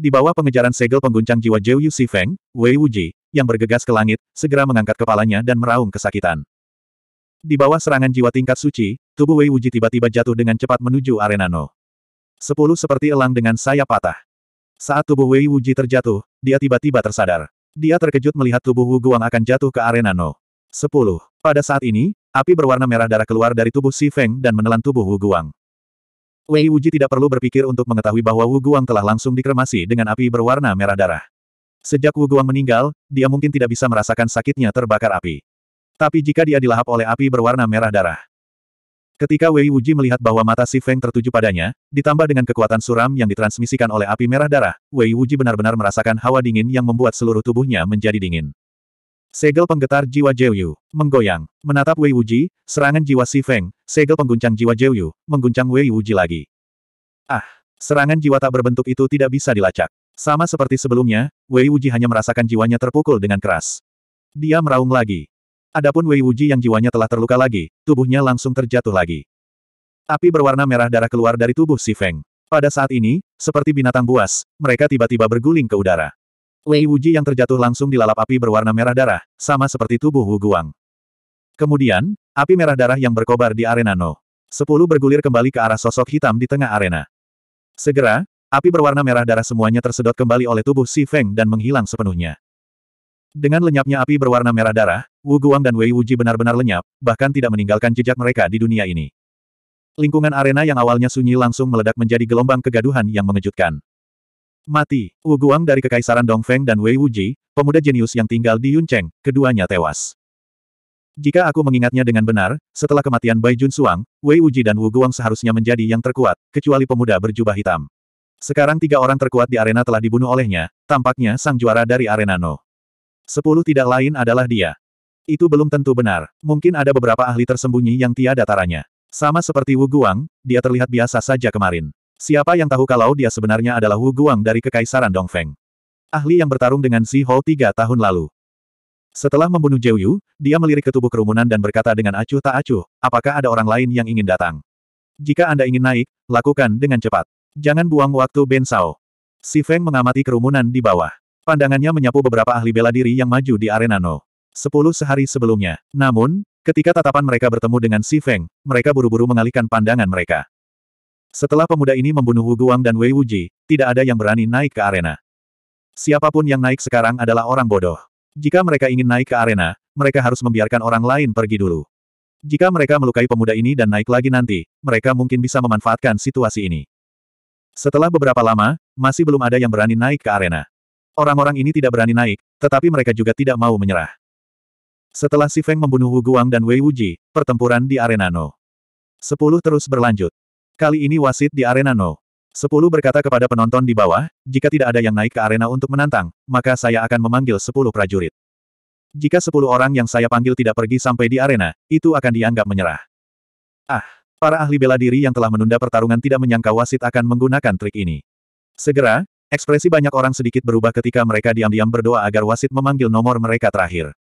Di bawah pengejaran segel pengguncang jiwa Zhou Yu Feng, Wei Wuji, yang bergegas ke langit, segera mengangkat kepalanya dan meraung kesakitan. Di bawah serangan jiwa tingkat suci, tubuh Wei Wuji tiba-tiba jatuh dengan cepat menuju arena No. Sepuluh seperti elang dengan sayap patah. Saat tubuh Wei Wuji terjatuh, dia tiba-tiba tersadar. Dia terkejut melihat tubuh Wu Guang akan jatuh ke arena No. Sepuluh. Pada saat ini, api berwarna merah darah keluar dari tubuh Si Feng dan menelan tubuh Wu Guang. Wei Wuji tidak perlu berpikir untuk mengetahui bahwa Wu Guang telah langsung dikremasi dengan api berwarna merah darah. Sejak Wu Guang meninggal, dia mungkin tidak bisa merasakan sakitnya terbakar api. Tapi jika dia dilahap oleh api berwarna merah darah. Ketika Wei Wuji melihat bahwa mata Si Feng tertuju padanya, ditambah dengan kekuatan suram yang ditransmisikan oleh api merah darah, Wei Wuji benar-benar merasakan hawa dingin yang membuat seluruh tubuhnya menjadi dingin. Segel penggetar jiwa Yu menggoyang. Menatap Wei Wuji, serangan jiwa Si Feng, segel pengguncang jiwa Yu mengguncang Wei Wuji lagi. Ah, serangan jiwa tak berbentuk itu tidak bisa dilacak. Sama seperti sebelumnya, Wei Wuji hanya merasakan jiwanya terpukul dengan keras. Dia meraung lagi. Adapun Wei Wuji yang jiwanya telah terluka lagi, tubuhnya langsung terjatuh lagi. Api berwarna merah darah keluar dari tubuh Si Feng. Pada saat ini, seperti binatang buas, mereka tiba-tiba berguling ke udara. Wei Wuji yang terjatuh langsung dilalap api berwarna merah darah, sama seperti tubuh Wu Guang. Kemudian, api merah darah yang berkobar di arena No. Sepuluh bergulir kembali ke arah sosok hitam di tengah arena. Segera, api berwarna merah darah semuanya tersedot kembali oleh tubuh Si Feng dan menghilang sepenuhnya. Dengan lenyapnya api berwarna merah darah, Wu Guang dan Wei Wuji benar-benar lenyap, bahkan tidak meninggalkan jejak mereka di dunia ini. Lingkungan arena yang awalnya sunyi langsung meledak menjadi gelombang kegaduhan yang mengejutkan. Mati. Wu Guang dari Kekaisaran Dongfeng dan Wei Wuji, pemuda jenius yang tinggal di Yuncheng, keduanya tewas. Jika aku mengingatnya dengan benar, setelah kematian Bai Jun Suang, Wei Wuji dan Wu Guang seharusnya menjadi yang terkuat, kecuali pemuda berjubah hitam. Sekarang tiga orang terkuat di arena telah dibunuh olehnya, tampaknya sang juara dari arena No. Sepuluh tidak lain adalah dia. Itu belum tentu benar. Mungkin ada beberapa ahli tersembunyi yang tiada taranya. Sama seperti Wu Guang, dia terlihat biasa saja kemarin. Siapa yang tahu kalau dia sebenarnya adalah Wu Guang dari Kekaisaran Dongfeng? Ahli yang bertarung dengan Si Ho tiga tahun lalu. Setelah membunuh Zhou Yu, dia melirik ke tubuh kerumunan dan berkata dengan acuh tak acuh, apakah ada orang lain yang ingin datang? Jika Anda ingin naik, lakukan dengan cepat. Jangan buang waktu Ben Sao. Si Feng mengamati kerumunan di bawah. Pandangannya menyapu beberapa ahli bela diri yang maju di arena No. Sepuluh sehari sebelumnya. Namun, ketika tatapan mereka bertemu dengan Si Feng, mereka buru-buru mengalihkan pandangan mereka. Setelah pemuda ini membunuh Wu Guang dan Wei Wuji, tidak ada yang berani naik ke arena. Siapa pun yang naik sekarang adalah orang bodoh. Jika mereka ingin naik ke arena, mereka harus membiarkan orang lain pergi dulu. Jika mereka melukai pemuda ini dan naik lagi nanti, mereka mungkin bisa memanfaatkan situasi ini. Setelah beberapa lama, masih belum ada yang berani naik ke arena. Orang-orang ini tidak berani naik, tetapi mereka juga tidak mau menyerah. Setelah Si Feng membunuh Wu Guang dan Wei Wuji, pertempuran di arena No. 10 terus berlanjut. Kali ini wasit di arena No. Sepuluh berkata kepada penonton di bawah, jika tidak ada yang naik ke arena untuk menantang, maka saya akan memanggil sepuluh prajurit. Jika sepuluh orang yang saya panggil tidak pergi sampai di arena, itu akan dianggap menyerah. Ah, para ahli bela diri yang telah menunda pertarungan tidak menyangka wasit akan menggunakan trik ini. Segera, ekspresi banyak orang sedikit berubah ketika mereka diam-diam berdoa agar wasit memanggil nomor mereka terakhir.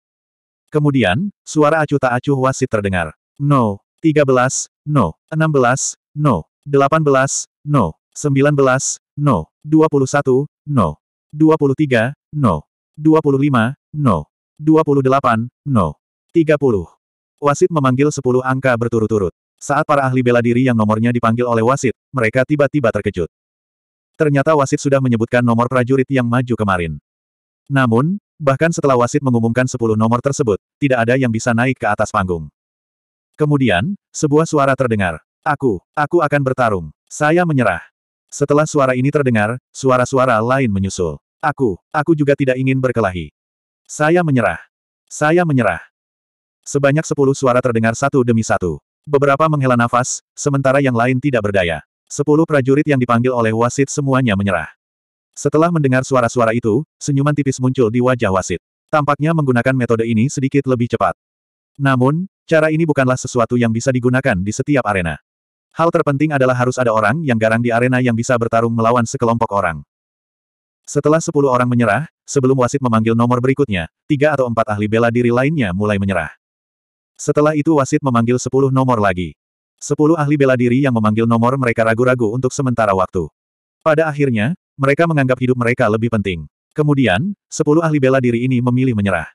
Kemudian, suara acuh tak acuh wasit terdengar. No, 13, no, 16, no. 18, no. 19, no. 21, no. 23, no. 25, no. 28, no. 30. Wasit memanggil 10 angka berturut-turut. Saat para ahli bela diri yang nomornya dipanggil oleh wasit, mereka tiba-tiba terkejut. Ternyata wasit sudah menyebutkan nomor prajurit yang maju kemarin. Namun, bahkan setelah wasit mengumumkan 10 nomor tersebut, tidak ada yang bisa naik ke atas panggung. Kemudian, sebuah suara terdengar. Aku, aku akan bertarung. Saya menyerah. Setelah suara ini terdengar, suara-suara lain menyusul. Aku, aku juga tidak ingin berkelahi. Saya menyerah. Saya menyerah. Sebanyak sepuluh suara terdengar satu demi satu. Beberapa menghela nafas, sementara yang lain tidak berdaya. Sepuluh prajurit yang dipanggil oleh wasit semuanya menyerah. Setelah mendengar suara-suara itu, senyuman tipis muncul di wajah wasit. Tampaknya menggunakan metode ini sedikit lebih cepat. Namun, cara ini bukanlah sesuatu yang bisa digunakan di setiap arena. Hal terpenting adalah harus ada orang yang garang di arena yang bisa bertarung melawan sekelompok orang. Setelah sepuluh orang menyerah, sebelum wasit memanggil nomor berikutnya, tiga atau empat ahli bela diri lainnya mulai menyerah. Setelah itu wasit memanggil sepuluh nomor lagi. Sepuluh ahli bela diri yang memanggil nomor mereka ragu-ragu untuk sementara waktu. Pada akhirnya, mereka menganggap hidup mereka lebih penting. Kemudian, sepuluh ahli bela diri ini memilih menyerah.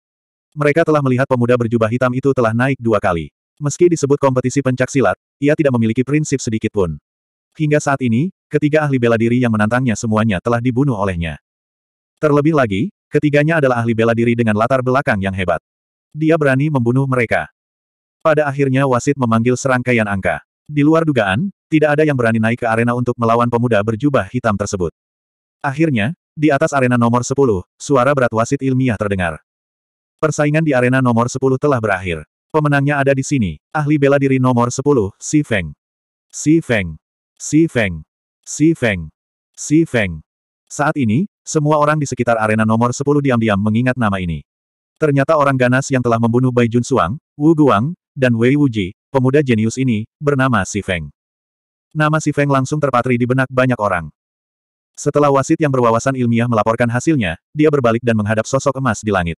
Mereka telah melihat pemuda berjubah hitam itu telah naik dua kali. Meski disebut kompetisi pencak silat, ia tidak memiliki prinsip sedikit pun. Hingga saat ini, ketiga ahli bela diri yang menantangnya semuanya telah dibunuh olehnya. Terlebih lagi, ketiganya adalah ahli bela diri dengan latar belakang yang hebat. Dia berani membunuh mereka. Pada akhirnya wasit memanggil serangkaian angka. Di luar dugaan, tidak ada yang berani naik ke arena untuk melawan pemuda berjubah hitam tersebut. Akhirnya, di atas arena nomor 10, suara berat wasit ilmiah terdengar. Persaingan di arena nomor 10 telah berakhir. Pemenangnya ada di sini, ahli bela diri nomor 10, Si Feng. Si Feng. Si Feng. Si Feng. Si Feng. Saat ini, semua orang di sekitar arena nomor 10 diam-diam mengingat nama ini. Ternyata orang ganas yang telah membunuh Bai Jun Suang, Wu Guang, dan Wei Wuji, pemuda jenius ini, bernama Si Feng. Nama Si Feng langsung terpatri di benak banyak orang. Setelah wasit yang berwawasan ilmiah melaporkan hasilnya, dia berbalik dan menghadap sosok emas di langit.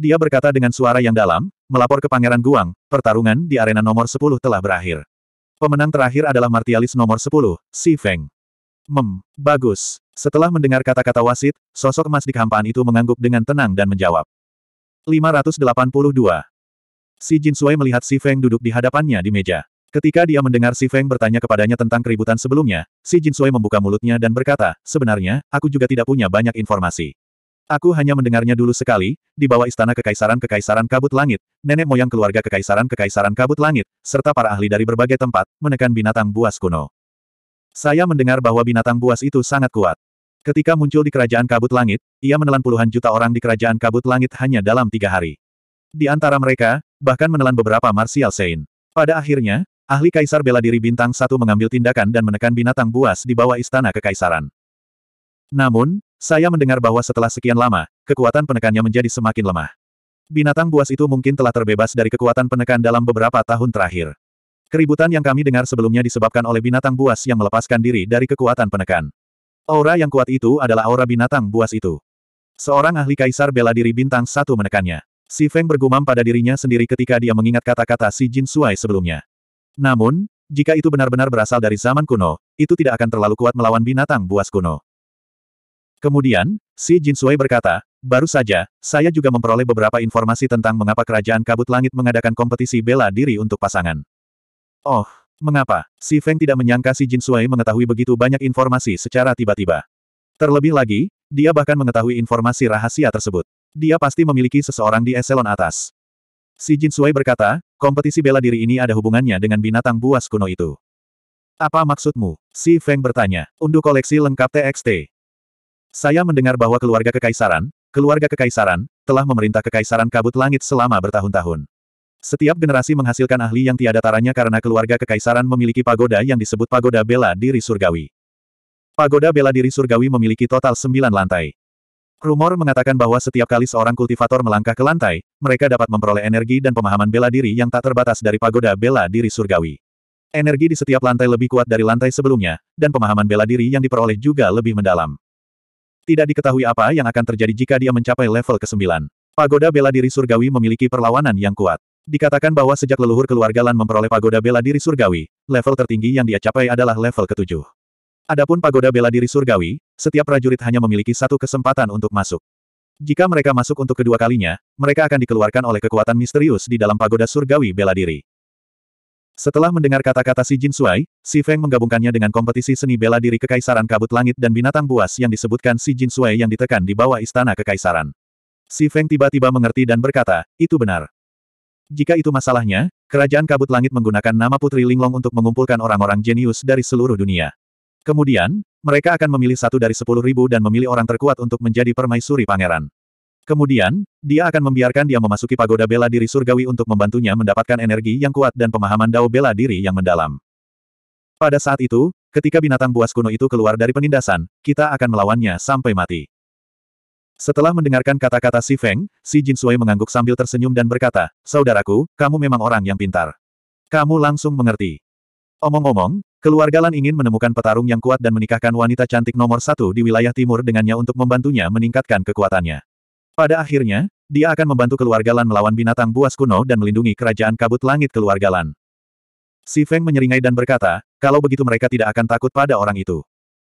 Dia berkata dengan suara yang dalam, melapor ke Pangeran Guang, pertarungan di arena nomor 10 telah berakhir. Pemenang terakhir adalah martialis nomor 10, Si Feng. Mem, bagus. Setelah mendengar kata-kata wasit, sosok emas di kehampaan itu mengangguk dengan tenang dan menjawab. 582. Si Jin Sui melihat Si Feng duduk di hadapannya di meja. Ketika dia mendengar Si Feng bertanya kepadanya tentang keributan sebelumnya, Si Jin Sui membuka mulutnya dan berkata, sebenarnya, aku juga tidak punya banyak informasi. Aku hanya mendengarnya dulu sekali, di bawah istana Kekaisaran-Kekaisaran Kabut Langit, nenek moyang keluarga Kekaisaran-Kekaisaran Kabut Langit, serta para ahli dari berbagai tempat, menekan binatang buas kuno. Saya mendengar bahwa binatang buas itu sangat kuat. Ketika muncul di Kerajaan Kabut Langit, ia menelan puluhan juta orang di Kerajaan Kabut Langit hanya dalam tiga hari. Di antara mereka, bahkan menelan beberapa martial saint. Pada akhirnya, ahli kaisar bela diri bintang satu mengambil tindakan dan menekan binatang buas di bawah istana kekaisaran. Namun, saya mendengar bahwa setelah sekian lama, kekuatan penekannya menjadi semakin lemah. Binatang buas itu mungkin telah terbebas dari kekuatan penekan dalam beberapa tahun terakhir. Keributan yang kami dengar sebelumnya disebabkan oleh binatang buas yang melepaskan diri dari kekuatan penekan. Aura yang kuat itu adalah aura binatang buas itu. Seorang ahli kaisar bela diri bintang satu menekannya. Si Feng bergumam pada dirinya sendiri ketika dia mengingat kata-kata si Jin Suai sebelumnya. Namun, jika itu benar-benar berasal dari zaman kuno, itu tidak akan terlalu kuat melawan binatang buas kuno. Kemudian, si Jin Suai berkata, baru saja, saya juga memperoleh beberapa informasi tentang mengapa Kerajaan Kabut Langit mengadakan kompetisi bela diri untuk pasangan. Oh, mengapa? Si Feng tidak menyangka si Jin Suai mengetahui begitu banyak informasi secara tiba-tiba. Terlebih lagi, dia bahkan mengetahui informasi rahasia tersebut. Dia pasti memiliki seseorang di eselon atas. Si Jin Sui berkata, kompetisi bela diri ini ada hubungannya dengan binatang buas kuno itu. Apa maksudmu? Si Feng bertanya. Unduh koleksi lengkap TXT. Saya mendengar bahwa keluarga kekaisaran, keluarga kekaisaran, telah memerintah kekaisaran kabut langit selama bertahun-tahun. Setiap generasi menghasilkan ahli yang tiada taranya karena keluarga kekaisaran memiliki pagoda yang disebut pagoda bela diri surgawi. Pagoda bela diri surgawi memiliki total sembilan lantai. Rumor mengatakan bahwa setiap kali seorang kultivator melangkah ke lantai, mereka dapat memperoleh energi dan pemahaman bela diri yang tak terbatas dari pagoda bela diri surgawi. Energi di setiap lantai lebih kuat dari lantai sebelumnya, dan pemahaman bela diri yang diperoleh juga lebih mendalam. Tidak diketahui apa yang akan terjadi jika dia mencapai level ke-9. Pagoda bela diri surgawi memiliki perlawanan yang kuat. Dikatakan bahwa sejak leluhur keluarga Lan memperoleh pagoda bela diri surgawi, level tertinggi yang dia capai adalah level ke-7. Adapun pagoda bela diri surgawi, setiap prajurit hanya memiliki satu kesempatan untuk masuk. Jika mereka masuk untuk kedua kalinya, mereka akan dikeluarkan oleh kekuatan misterius di dalam pagoda surgawi bela diri. Setelah mendengar kata-kata si Jin Sui, si Feng menggabungkannya dengan kompetisi seni bela diri Kekaisaran Kabut Langit dan binatang buas yang disebutkan si Jin Sui yang ditekan di bawah istana Kekaisaran. Si Feng tiba-tiba mengerti dan berkata, itu benar. Jika itu masalahnya, Kerajaan Kabut Langit menggunakan nama Putri Linglong untuk mengumpulkan orang-orang jenius dari seluruh dunia. Kemudian, mereka akan memilih satu dari sepuluh ribu dan memilih orang terkuat untuk menjadi permaisuri pangeran. Kemudian, dia akan membiarkan dia memasuki pagoda bela diri surgawi untuk membantunya mendapatkan energi yang kuat dan pemahaman dao bela diri yang mendalam. Pada saat itu, ketika binatang buas kuno itu keluar dari penindasan, kita akan melawannya sampai mati. Setelah mendengarkan kata-kata si Feng, si Jin Sui mengangguk sambil tersenyum dan berkata, Saudaraku, kamu memang orang yang pintar. Kamu langsung mengerti. Omong-omong, keluarga Lan ingin menemukan petarung yang kuat dan menikahkan wanita cantik nomor satu di wilayah timur dengannya untuk membantunya meningkatkan kekuatannya. Pada akhirnya, dia akan membantu keluarga Lan melawan binatang buas kuno dan melindungi kerajaan kabut langit keluarga Lan. Si Feng menyeringai dan berkata, kalau begitu mereka tidak akan takut pada orang itu.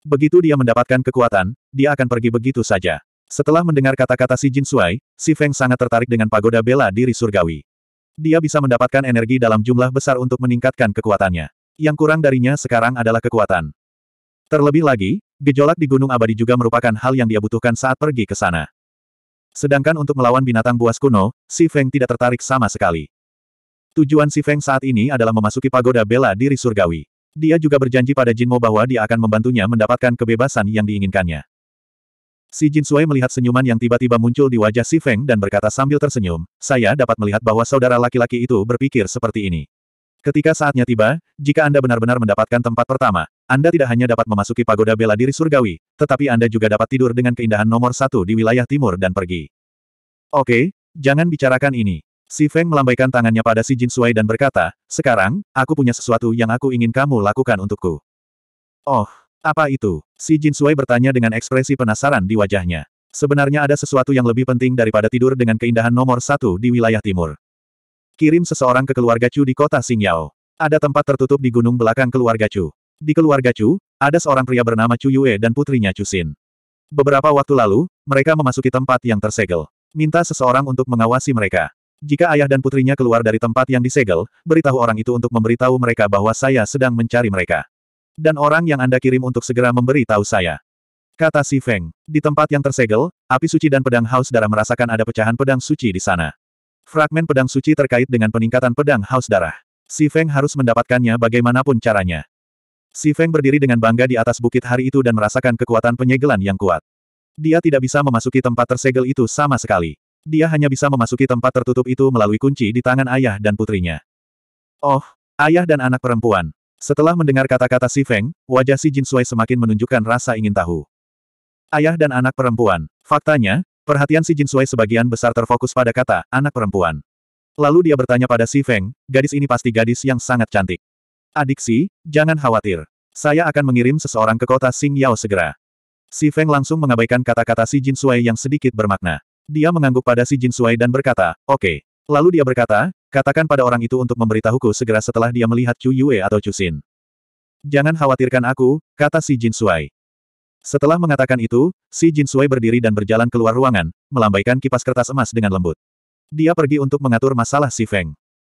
Begitu dia mendapatkan kekuatan, dia akan pergi begitu saja. Setelah mendengar kata-kata si Jin Shuai, si Feng sangat tertarik dengan pagoda bela diri surgawi. Dia bisa mendapatkan energi dalam jumlah besar untuk meningkatkan kekuatannya. Yang kurang darinya sekarang adalah kekuatan. Terlebih lagi, gejolak di Gunung Abadi juga merupakan hal yang dia butuhkan saat pergi ke sana. Sedangkan untuk melawan binatang buas kuno, si Feng tidak tertarik sama sekali. Tujuan si Feng saat ini adalah memasuki pagoda bela diri surgawi. Dia juga berjanji pada Jinmo bahwa dia akan membantunya mendapatkan kebebasan yang diinginkannya. Si Jin Sui melihat senyuman yang tiba-tiba muncul di wajah si Feng dan berkata sambil tersenyum, saya dapat melihat bahwa saudara laki-laki itu berpikir seperti ini. Ketika saatnya tiba, jika Anda benar-benar mendapatkan tempat pertama, Anda tidak hanya dapat memasuki pagoda bela diri surgawi, tetapi Anda juga dapat tidur dengan keindahan nomor satu di wilayah timur dan pergi. Oke, jangan bicarakan ini. Si Feng melambaikan tangannya pada si Jin Sui dan berkata, sekarang, aku punya sesuatu yang aku ingin kamu lakukan untukku. Oh, apa itu? Si Jin Sui bertanya dengan ekspresi penasaran di wajahnya. Sebenarnya ada sesuatu yang lebih penting daripada tidur dengan keindahan nomor satu di wilayah timur. Kirim seseorang ke keluarga Chu di kota Xingyao. Ada tempat tertutup di gunung belakang keluarga Chu. Di keluarga Chu, ada seorang pria bernama Chu Yue dan putrinya Chu Xin. Beberapa waktu lalu, mereka memasuki tempat yang tersegel. Minta seseorang untuk mengawasi mereka. Jika ayah dan putrinya keluar dari tempat yang disegel, beritahu orang itu untuk memberitahu mereka bahwa saya sedang mencari mereka. Dan orang yang Anda kirim untuk segera memberi tahu saya. Kata si Feng. Di tempat yang tersegel, api suci dan pedang haus darah merasakan ada pecahan pedang suci di sana. Fragmen pedang suci terkait dengan peningkatan pedang haus darah. Si Feng harus mendapatkannya bagaimanapun caranya. Si Feng berdiri dengan bangga di atas bukit hari itu dan merasakan kekuatan penyegelan yang kuat. Dia tidak bisa memasuki tempat tersegel itu sama sekali. Dia hanya bisa memasuki tempat tertutup itu melalui kunci di tangan ayah dan putrinya. Oh, ayah dan anak perempuan. Setelah mendengar kata-kata si Feng, wajah si Jin Sui semakin menunjukkan rasa ingin tahu. Ayah dan anak perempuan. Faktanya, perhatian si Jin Sui sebagian besar terfokus pada kata, anak perempuan. Lalu dia bertanya pada si Feng, gadis ini pasti gadis yang sangat cantik. Adik si, jangan khawatir. Saya akan mengirim seseorang ke kota Xing Yao segera. Si Feng langsung mengabaikan kata-kata si Jin Sui yang sedikit bermakna. Dia mengangguk pada si Jin Sui dan berkata, oke. Okay. Lalu dia berkata, katakan pada orang itu untuk memberitahuku segera setelah dia melihat Chu Yue atau Chu Xin. Jangan khawatirkan aku, kata si Jin Sui. Setelah mengatakan itu, si Jin Sui berdiri dan berjalan keluar ruangan, melambaikan kipas kertas emas dengan lembut. Dia pergi untuk mengatur masalah si Feng.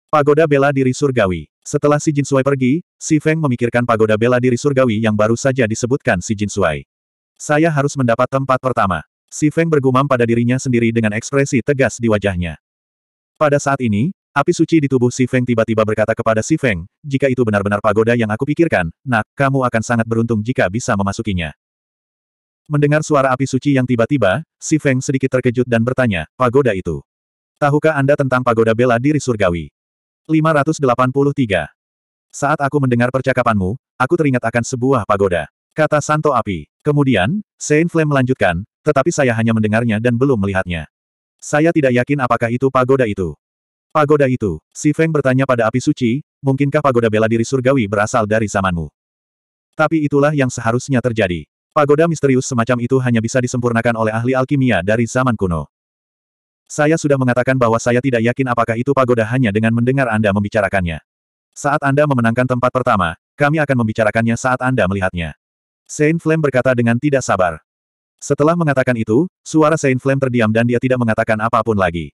Pagoda bela diri surgawi. Setelah si Jin Sui pergi, si Feng memikirkan pagoda bela diri surgawi yang baru saja disebutkan si Jin Sui. Saya harus mendapat tempat pertama. Si Feng bergumam pada dirinya sendiri dengan ekspresi tegas di wajahnya. Pada saat ini, api suci di tubuh Si Feng tiba-tiba berkata kepada Si Feng, jika itu benar-benar pagoda yang aku pikirkan, nak, kamu akan sangat beruntung jika bisa memasukinya. Mendengar suara api suci yang tiba-tiba, Si Feng sedikit terkejut dan bertanya, pagoda itu. Tahukah Anda tentang pagoda bela diri surgawi? 583. Saat aku mendengar percakapanmu, aku teringat akan sebuah pagoda. Kata Santo Api. Kemudian, Saint Flame melanjutkan, tetapi saya hanya mendengarnya dan belum melihatnya. Saya tidak yakin apakah itu pagoda itu. Pagoda itu, si Feng bertanya pada api suci, mungkinkah pagoda bela diri surgawi berasal dari zamanmu? Tapi itulah yang seharusnya terjadi. Pagoda misterius semacam itu hanya bisa disempurnakan oleh ahli alkimia dari zaman kuno. Saya sudah mengatakan bahwa saya tidak yakin apakah itu pagoda hanya dengan mendengar Anda membicarakannya. Saat Anda memenangkan tempat pertama, kami akan membicarakannya saat Anda melihatnya. Saint Flame berkata dengan tidak sabar. Setelah mengatakan itu, suara Saint Flame terdiam dan dia tidak mengatakan apa pun lagi.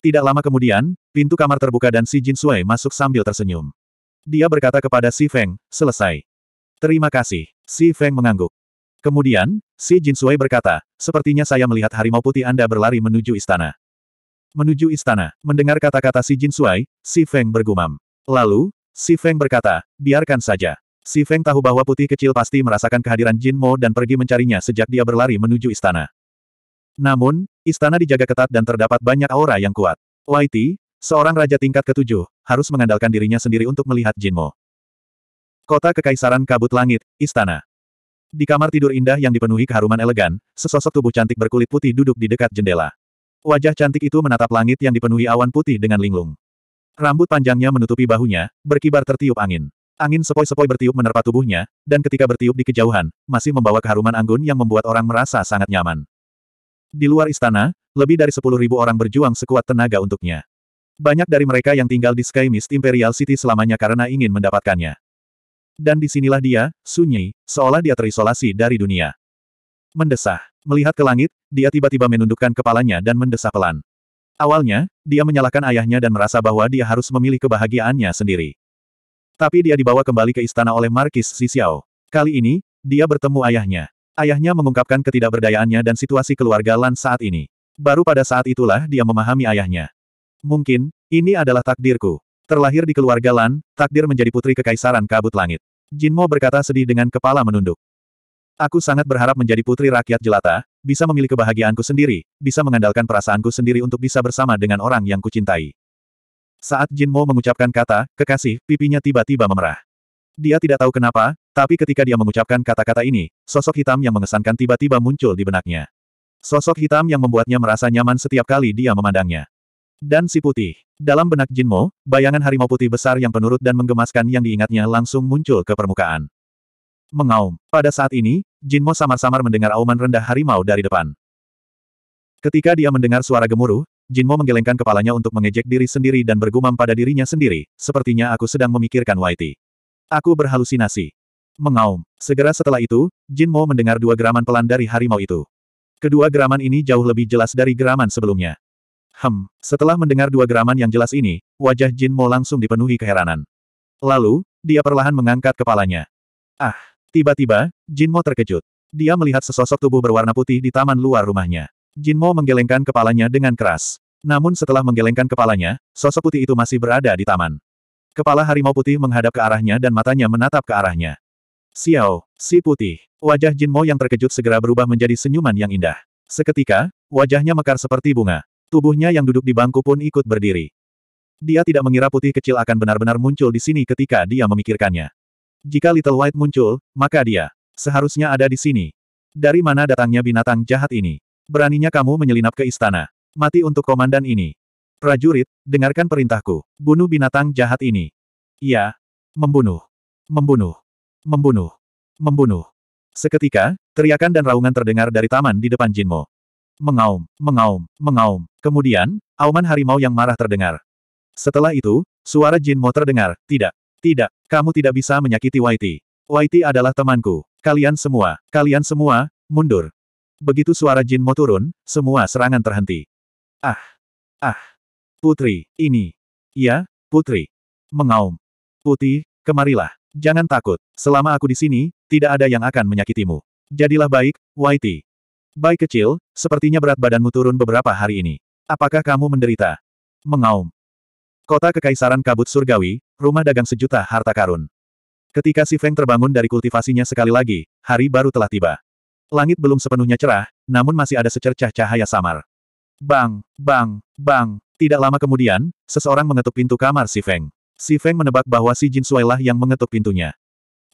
Tidak lama kemudian, pintu kamar terbuka dan si Jin Sui masuk sambil tersenyum. Dia berkata kepada Si Feng, selesai. Terima kasih. Si Feng mengangguk. Kemudian, si Jin Sui berkata, sepertinya saya melihat harimau putih Anda berlari menuju istana. Menuju istana. Mendengar kata-kata si Jin Sui, si Feng bergumam. Lalu, si Feng berkata, biarkan saja. Si Feng tahu bahwa putih kecil pasti merasakan kehadiran Jin Mo dan pergi mencarinya sejak dia berlari menuju istana. Namun, istana dijaga ketat dan terdapat banyak aura yang kuat. Waiti, seorang raja tingkat ketujuh, harus mengandalkan dirinya sendiri untuk melihat Jin Mo. Kota Kekaisaran Kabut Langit, Istana. Di kamar tidur indah yang dipenuhi keharuman elegan, sesosok tubuh cantik berkulit putih duduk di dekat jendela. Wajah cantik itu menatap langit yang dipenuhi awan putih dengan linglung. Rambut panjangnya menutupi bahunya, berkibar tertiup angin. Angin sepoi-sepoi bertiup menerpa tubuhnya, dan ketika bertiup di kejauhan, masih membawa keharuman anggun yang membuat orang merasa sangat nyaman. Di luar istana, lebih dari sepuluh ribu orang berjuang sekuat tenaga untuknya. Banyak dari mereka yang tinggal di Sky Mist Imperial City selamanya karena ingin mendapatkannya. Dan di sinilah dia, sunyi, seolah dia terisolasi dari dunia. Mendesah. Melihat ke langit, dia tiba-tiba menundukkan kepalanya dan mendesah pelan. Awalnya, dia menyalahkan ayahnya dan merasa bahwa dia harus memilih kebahagiaannya sendiri. Tapi dia dibawa kembali ke istana oleh Markis Xiao. Kali ini, dia bertemu ayahnya. Ayahnya mengungkapkan ketidakberdayaannya dan situasi keluarga Lan saat ini. Baru pada saat itulah dia memahami ayahnya. Mungkin, ini adalah takdirku. Terlahir di keluarga Lan, takdir menjadi putri kekaisaran kabut langit. Jinmo berkata sedih dengan kepala menunduk. Aku sangat berharap menjadi putri rakyat jelata, bisa memilih kebahagiaanku sendiri, bisa mengandalkan perasaanku sendiri untuk bisa bersama dengan orang yang kucintai. Saat Jinmo mengucapkan kata, kekasih, pipinya tiba-tiba memerah. Dia tidak tahu kenapa, tapi ketika dia mengucapkan kata-kata ini, sosok hitam yang mengesankan tiba-tiba muncul di benaknya. Sosok hitam yang membuatnya merasa nyaman setiap kali dia memandangnya. Dan si putih. Dalam benak Jinmo, bayangan harimau putih besar yang penurut dan menggemaskan yang diingatnya langsung muncul ke permukaan. Mengaum. Pada saat ini, Jinmo samar-samar mendengar auman rendah harimau dari depan. Ketika dia mendengar suara gemuruh, Jinmo menggelengkan kepalanya untuk mengejek diri sendiri dan bergumam pada dirinya sendiri, sepertinya aku sedang memikirkan Waiti. Aku berhalusinasi. Mengaum. Segera setelah itu, Jinmo mendengar dua geraman pelan dari harimau itu. Kedua geraman ini jauh lebih jelas dari geraman sebelumnya. Hem, setelah mendengar dua geraman yang jelas ini, wajah Jinmo langsung dipenuhi keheranan. Lalu, dia perlahan mengangkat kepalanya. Ah, Tiba-tiba, Jinmo terkejut. Dia melihat sesosok tubuh berwarna putih di taman luar rumahnya. Jinmo menggelengkan kepalanya dengan keras. Namun setelah menggelengkan kepalanya, sosok putih itu masih berada di taman. Kepala harimau putih menghadap ke arahnya dan matanya menatap ke arahnya. Xiao, si putih. Wajah Jinmo yang terkejut segera berubah menjadi senyuman yang indah. Seketika, wajahnya mekar seperti bunga. Tubuhnya yang duduk di bangku pun ikut berdiri. Dia tidak mengira putih kecil akan benar-benar muncul di sini ketika dia memikirkannya. Jika Little White muncul, maka dia seharusnya ada di sini. Dari mana datangnya binatang jahat ini? Beraninya kamu menyelinap ke istana. Mati untuk komandan ini. Prajurit, dengarkan perintahku. Bunuh binatang jahat ini. Iya. Membunuh. Membunuh. Membunuh. Membunuh. Seketika, teriakan dan raungan terdengar dari taman di depan Jinmo. Mengaum, mengaum, mengaum. Kemudian, auman harimau yang marah terdengar. Setelah itu, suara Jinmo terdengar, tidak, tidak, kamu tidak bisa menyakiti Waiti. Waiti adalah temanku. Kalian semua, kalian semua, mundur. Begitu suara Jinmo turun, semua serangan terhenti. Ah! Ah! Putri, ini. Ya, Putri. Mengaum. Putih, kemarilah. Jangan takut. Selama aku di sini, tidak ada yang akan menyakitimu. Jadilah baik, Waiti. Baik kecil, sepertinya berat badanmu turun beberapa hari ini. Apakah kamu menderita? Mengaum. Kota Kekaisaran Kabut Surgawi, rumah dagang sejuta harta karun. Ketika si Feng terbangun dari kultivasinya sekali lagi, hari baru telah tiba. Langit belum sepenuhnya cerah, namun masih ada secercah cahaya samar. Bang, bang, bang. Tidak lama kemudian, seseorang mengetuk pintu kamar si Feng. Si Feng menebak bahwa si Jin Sui lah yang mengetuk pintunya.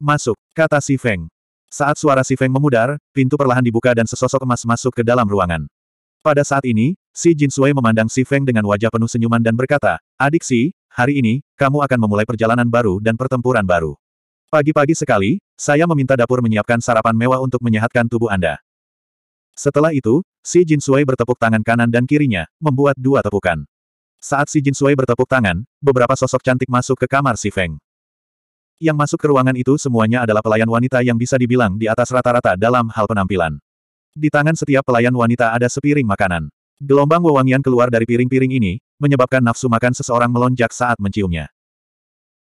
Masuk, kata si Feng. Saat suara si Feng memudar, pintu perlahan dibuka dan sesosok emas masuk ke dalam ruangan. Pada saat ini, si Jin Sui memandang si Feng dengan wajah penuh senyuman dan berkata, Adik si, hari ini, kamu akan memulai perjalanan baru dan pertempuran baru. Pagi-pagi sekali, saya meminta dapur menyiapkan sarapan mewah untuk menyehatkan tubuh Anda. Setelah itu, si Jin Sui bertepuk tangan kanan dan kirinya, membuat dua tepukan. Saat si Jin Sui bertepuk tangan, beberapa sosok cantik masuk ke kamar si Feng. Yang masuk ke ruangan itu semuanya adalah pelayan wanita yang bisa dibilang di atas rata-rata dalam hal penampilan. Di tangan setiap pelayan wanita ada sepiring makanan. Gelombang wewangian keluar dari piring-piring ini, menyebabkan nafsu makan seseorang melonjak saat menciumnya.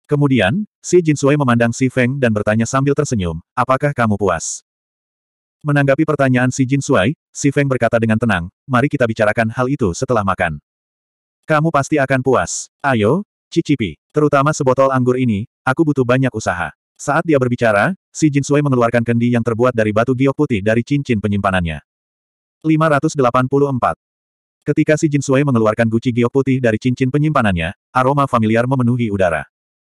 Kemudian, si Jin Sui memandang si Feng dan bertanya sambil tersenyum, apakah kamu puas? Menanggapi pertanyaan si Jin Sui, si Feng berkata dengan tenang, mari kita bicarakan hal itu setelah makan. Kamu pasti akan puas. Ayo, cicipi. Terutama sebotol anggur ini, aku butuh banyak usaha. Saat dia berbicara, si Jin Sui mengeluarkan kendi yang terbuat dari batu giok putih dari cincin penyimpanannya. 584. Ketika si Jin Sui mengeluarkan guci giok putih dari cincin penyimpanannya, aroma familiar memenuhi udara.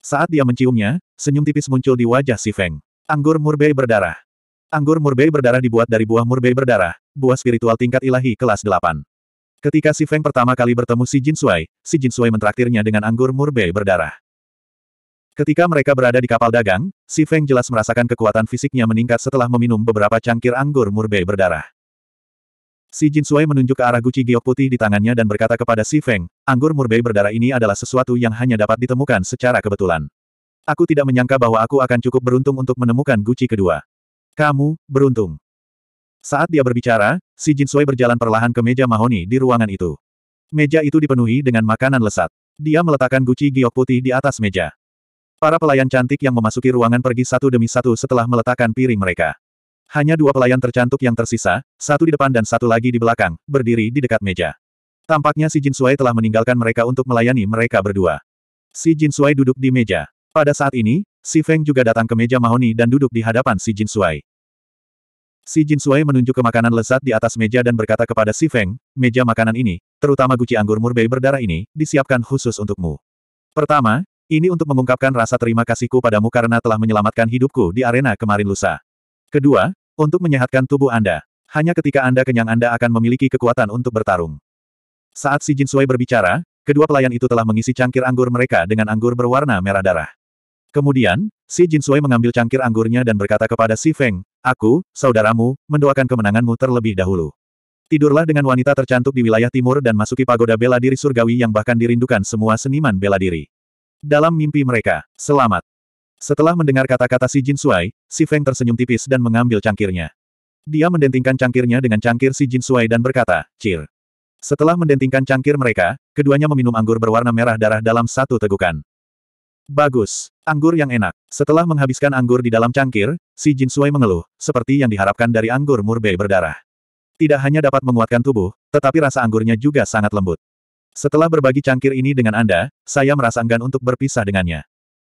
Saat dia menciumnya, senyum tipis muncul di wajah si Feng. Anggur murbei berdarah. Anggur murbei berdarah dibuat dari buah murbei berdarah, buah spiritual tingkat ilahi kelas 8. Ketika si Feng pertama kali bertemu si Jin Sui, si Jin Sui mentraktirnya dengan anggur murbei berdarah. Ketika mereka berada di kapal dagang, si Feng jelas merasakan kekuatan fisiknya meningkat setelah meminum beberapa cangkir anggur murbei berdarah. Si Jin Sui menunjuk ke arah guci giok putih di tangannya dan berkata kepada si Feng, anggur murbei berdarah ini adalah sesuatu yang hanya dapat ditemukan secara kebetulan. Aku tidak menyangka bahwa aku akan cukup beruntung untuk menemukan Guci kedua. Kamu, beruntung. Saat dia berbicara, si Jinsui berjalan perlahan ke meja mahoni di ruangan itu. Meja itu dipenuhi dengan makanan lesat. Dia meletakkan guci giok putih di atas meja. Para pelayan cantik yang memasuki ruangan pergi satu demi satu setelah meletakkan piring mereka. Hanya dua pelayan tercantik yang tersisa, satu di depan dan satu lagi di belakang, berdiri di dekat meja. Tampaknya si Jinsui telah meninggalkan mereka untuk melayani mereka berdua. Si Jinsui duduk di meja. Pada saat ini, si Feng juga datang ke meja mahoni dan duduk di hadapan si Jinsui. Si Jinsui menunjuk ke makanan lezat di atas meja dan berkata kepada si Feng, meja makanan ini, terutama guci anggur murbei berdarah ini, disiapkan khusus untukmu. Pertama, ini untuk mengungkapkan rasa terima kasihku padamu karena telah menyelamatkan hidupku di arena kemarin lusa. Kedua, untuk menyehatkan tubuh Anda. Hanya ketika Anda kenyang Anda akan memiliki kekuatan untuk bertarung. Saat si Jinsui berbicara, kedua pelayan itu telah mengisi cangkir anggur mereka dengan anggur berwarna merah darah. Kemudian, si Jinsui mengambil cangkir anggurnya dan berkata kepada si Feng, Aku, saudaramu, mendoakan kemenanganmu terlebih dahulu. Tidurlah dengan wanita tercantik di wilayah timur dan masuki pagoda bela diri surgawi yang bahkan dirindukan semua seniman bela diri. Dalam mimpi mereka, selamat. Setelah mendengar kata-kata si Jinsui, si Feng tersenyum tipis dan mengambil cangkirnya. Dia mendentingkan cangkirnya dengan cangkir si Jinsui dan berkata, Cir. Setelah mendentingkan cangkir mereka, keduanya meminum anggur berwarna merah darah dalam satu tegukan. Bagus. Anggur yang enak. Setelah menghabiskan anggur di dalam cangkir, si Jin Sui mengeluh, seperti yang diharapkan dari anggur murbei berdarah. Tidak hanya dapat menguatkan tubuh, tetapi rasa anggurnya juga sangat lembut. Setelah berbagi cangkir ini dengan Anda, saya merasa enggan untuk berpisah dengannya.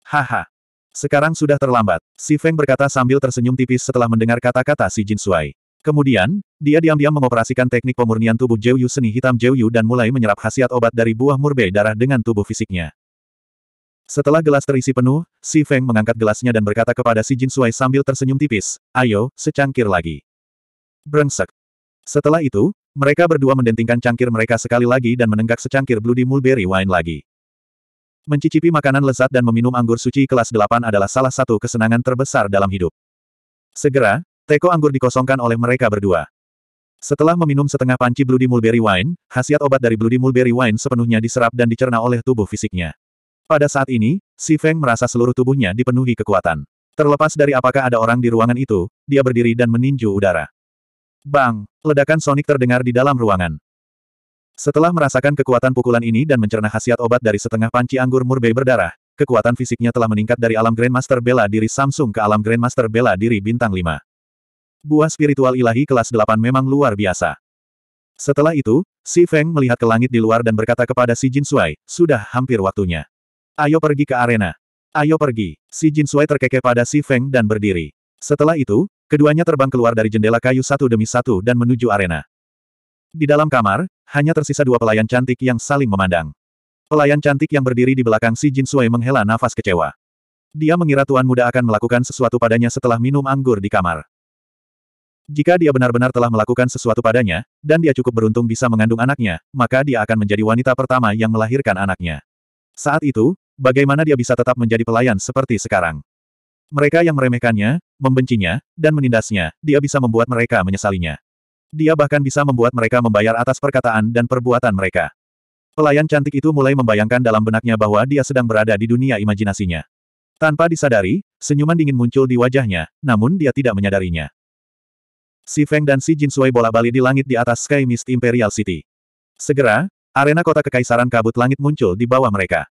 Haha. Sekarang sudah terlambat. Si Feng berkata sambil tersenyum tipis setelah mendengar kata-kata si Jin Sui. Kemudian, dia diam-diam mengoperasikan teknik pemurnian tubuh Yu seni hitam Yu dan mulai menyerap khasiat obat dari buah murbei darah dengan tubuh fisiknya. Setelah gelas terisi penuh, si Feng mengangkat gelasnya dan berkata kepada si Jin Sui sambil tersenyum tipis, ayo, secangkir lagi. Brengsek. Setelah itu, mereka berdua mendentingkan cangkir mereka sekali lagi dan menenggak secangkir Bloody Mulberry Wine lagi. Mencicipi makanan lezat dan meminum anggur suci kelas 8 adalah salah satu kesenangan terbesar dalam hidup. Segera, teko anggur dikosongkan oleh mereka berdua. Setelah meminum setengah panci Bloody Mulberry Wine, khasiat obat dari Bloody Mulberry Wine sepenuhnya diserap dan dicerna oleh tubuh fisiknya. Pada saat ini, si Feng merasa seluruh tubuhnya dipenuhi kekuatan. Terlepas dari apakah ada orang di ruangan itu, dia berdiri dan meninju udara. Bang! Ledakan sonik terdengar di dalam ruangan. Setelah merasakan kekuatan pukulan ini dan mencerna khasiat obat dari setengah panci anggur murbei berdarah, kekuatan fisiknya telah meningkat dari alam Grandmaster bela diri Samsung ke alam Grandmaster bela diri bintang 5. Buah spiritual ilahi kelas 8 memang luar biasa. Setelah itu, Si Feng melihat ke langit di luar dan berkata kepada si Jin Sui, sudah hampir waktunya. Ayo pergi ke arena. Ayo pergi. Si Jin Sui terkekeh pada si Feng dan berdiri. Setelah itu, keduanya terbang keluar dari jendela kayu satu demi satu dan menuju arena. Di dalam kamar, hanya tersisa dua pelayan cantik yang saling memandang. Pelayan cantik yang berdiri di belakang si Jin Sui menghela nafas kecewa. Dia mengira tuan muda akan melakukan sesuatu padanya setelah minum anggur di kamar. Jika dia benar-benar telah melakukan sesuatu padanya, dan dia cukup beruntung bisa mengandung anaknya, maka dia akan menjadi wanita pertama yang melahirkan anaknya. Saat itu, bagaimana dia bisa tetap menjadi pelayan seperti sekarang? Mereka yang meremehkannya, membencinya, dan menindasnya, dia bisa membuat mereka menyesalinya. Dia bahkan bisa membuat mereka membayar atas perkataan dan perbuatan mereka. Pelayan cantik itu mulai membayangkan dalam benaknya bahwa dia sedang berada di dunia imajinasinya. Tanpa disadari, senyuman dingin muncul di wajahnya, namun dia tidak menyadarinya. Si Feng dan si Jin Sui bola-balik di langit di atas Sky Mist Imperial City. Segera, arena kota kekaisaran kabut langit muncul di bawah mereka.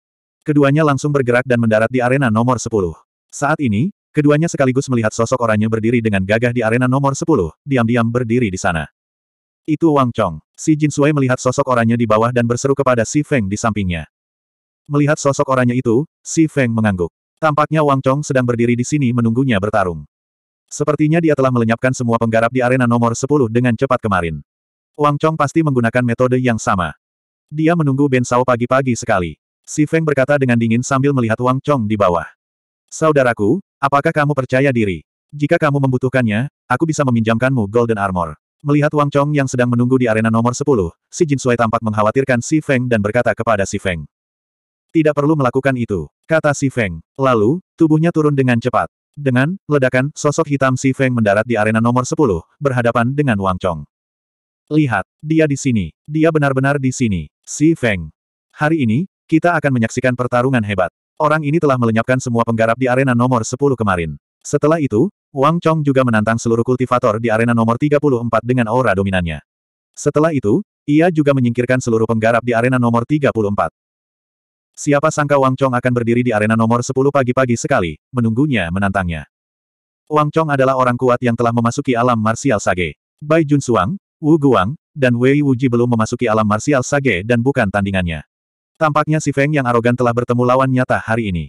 Keduanya langsung bergerak dan mendarat di arena nomor 10. Saat ini, keduanya sekaligus melihat sosok orangnya berdiri dengan gagah di arena nomor 10, diam-diam berdiri di sana. Itu Wang Chong. Si Jin Sui melihat sosok orangnya di bawah dan berseru kepada Si Feng di sampingnya. Melihat sosok orangnya itu, Si Feng mengangguk. Tampaknya Wang Chong sedang berdiri di sini menunggunya bertarung. Sepertinya dia telah melenyapkan semua penggarap di arena nomor 10 dengan cepat kemarin. Wang Chong pasti menggunakan metode yang sama. Dia menunggu Ben Sao pagi-pagi sekali. Si Feng berkata dengan dingin sambil melihat Wang Chong di bawah. Saudaraku, apakah kamu percaya diri? Jika kamu membutuhkannya, aku bisa meminjamkanmu Golden Armor. Melihat Wang Chong yang sedang menunggu di arena nomor 10, si Jin Sui tampak mengkhawatirkan Si Feng dan berkata kepada Si Feng. Tidak perlu melakukan itu, kata Si Feng. Lalu, tubuhnya turun dengan cepat. Dengan, ledakan, sosok hitam Si Feng mendarat di arena nomor 10, berhadapan dengan Wang Chong. Lihat, dia di sini. Dia benar-benar di sini. Si Feng. Hari ini, kita akan menyaksikan pertarungan hebat. Orang ini telah melenyapkan semua penggarap di arena nomor 10 kemarin. Setelah itu, Wang Chong juga menantang seluruh kultivator di arena nomor 34 dengan aura dominannya. Setelah itu, ia juga menyingkirkan seluruh penggarap di arena nomor 34. Siapa sangka Wang Chong akan berdiri di arena nomor 10 pagi-pagi sekali, menunggunya menantangnya. Wang Chong adalah orang kuat yang telah memasuki alam marsial sage. Bai Jun Suang, Wu Guang, dan Wei Wuji belum memasuki alam marsial sage dan bukan tandingannya. Tampaknya si Feng yang arogan telah bertemu lawan nyata hari ini.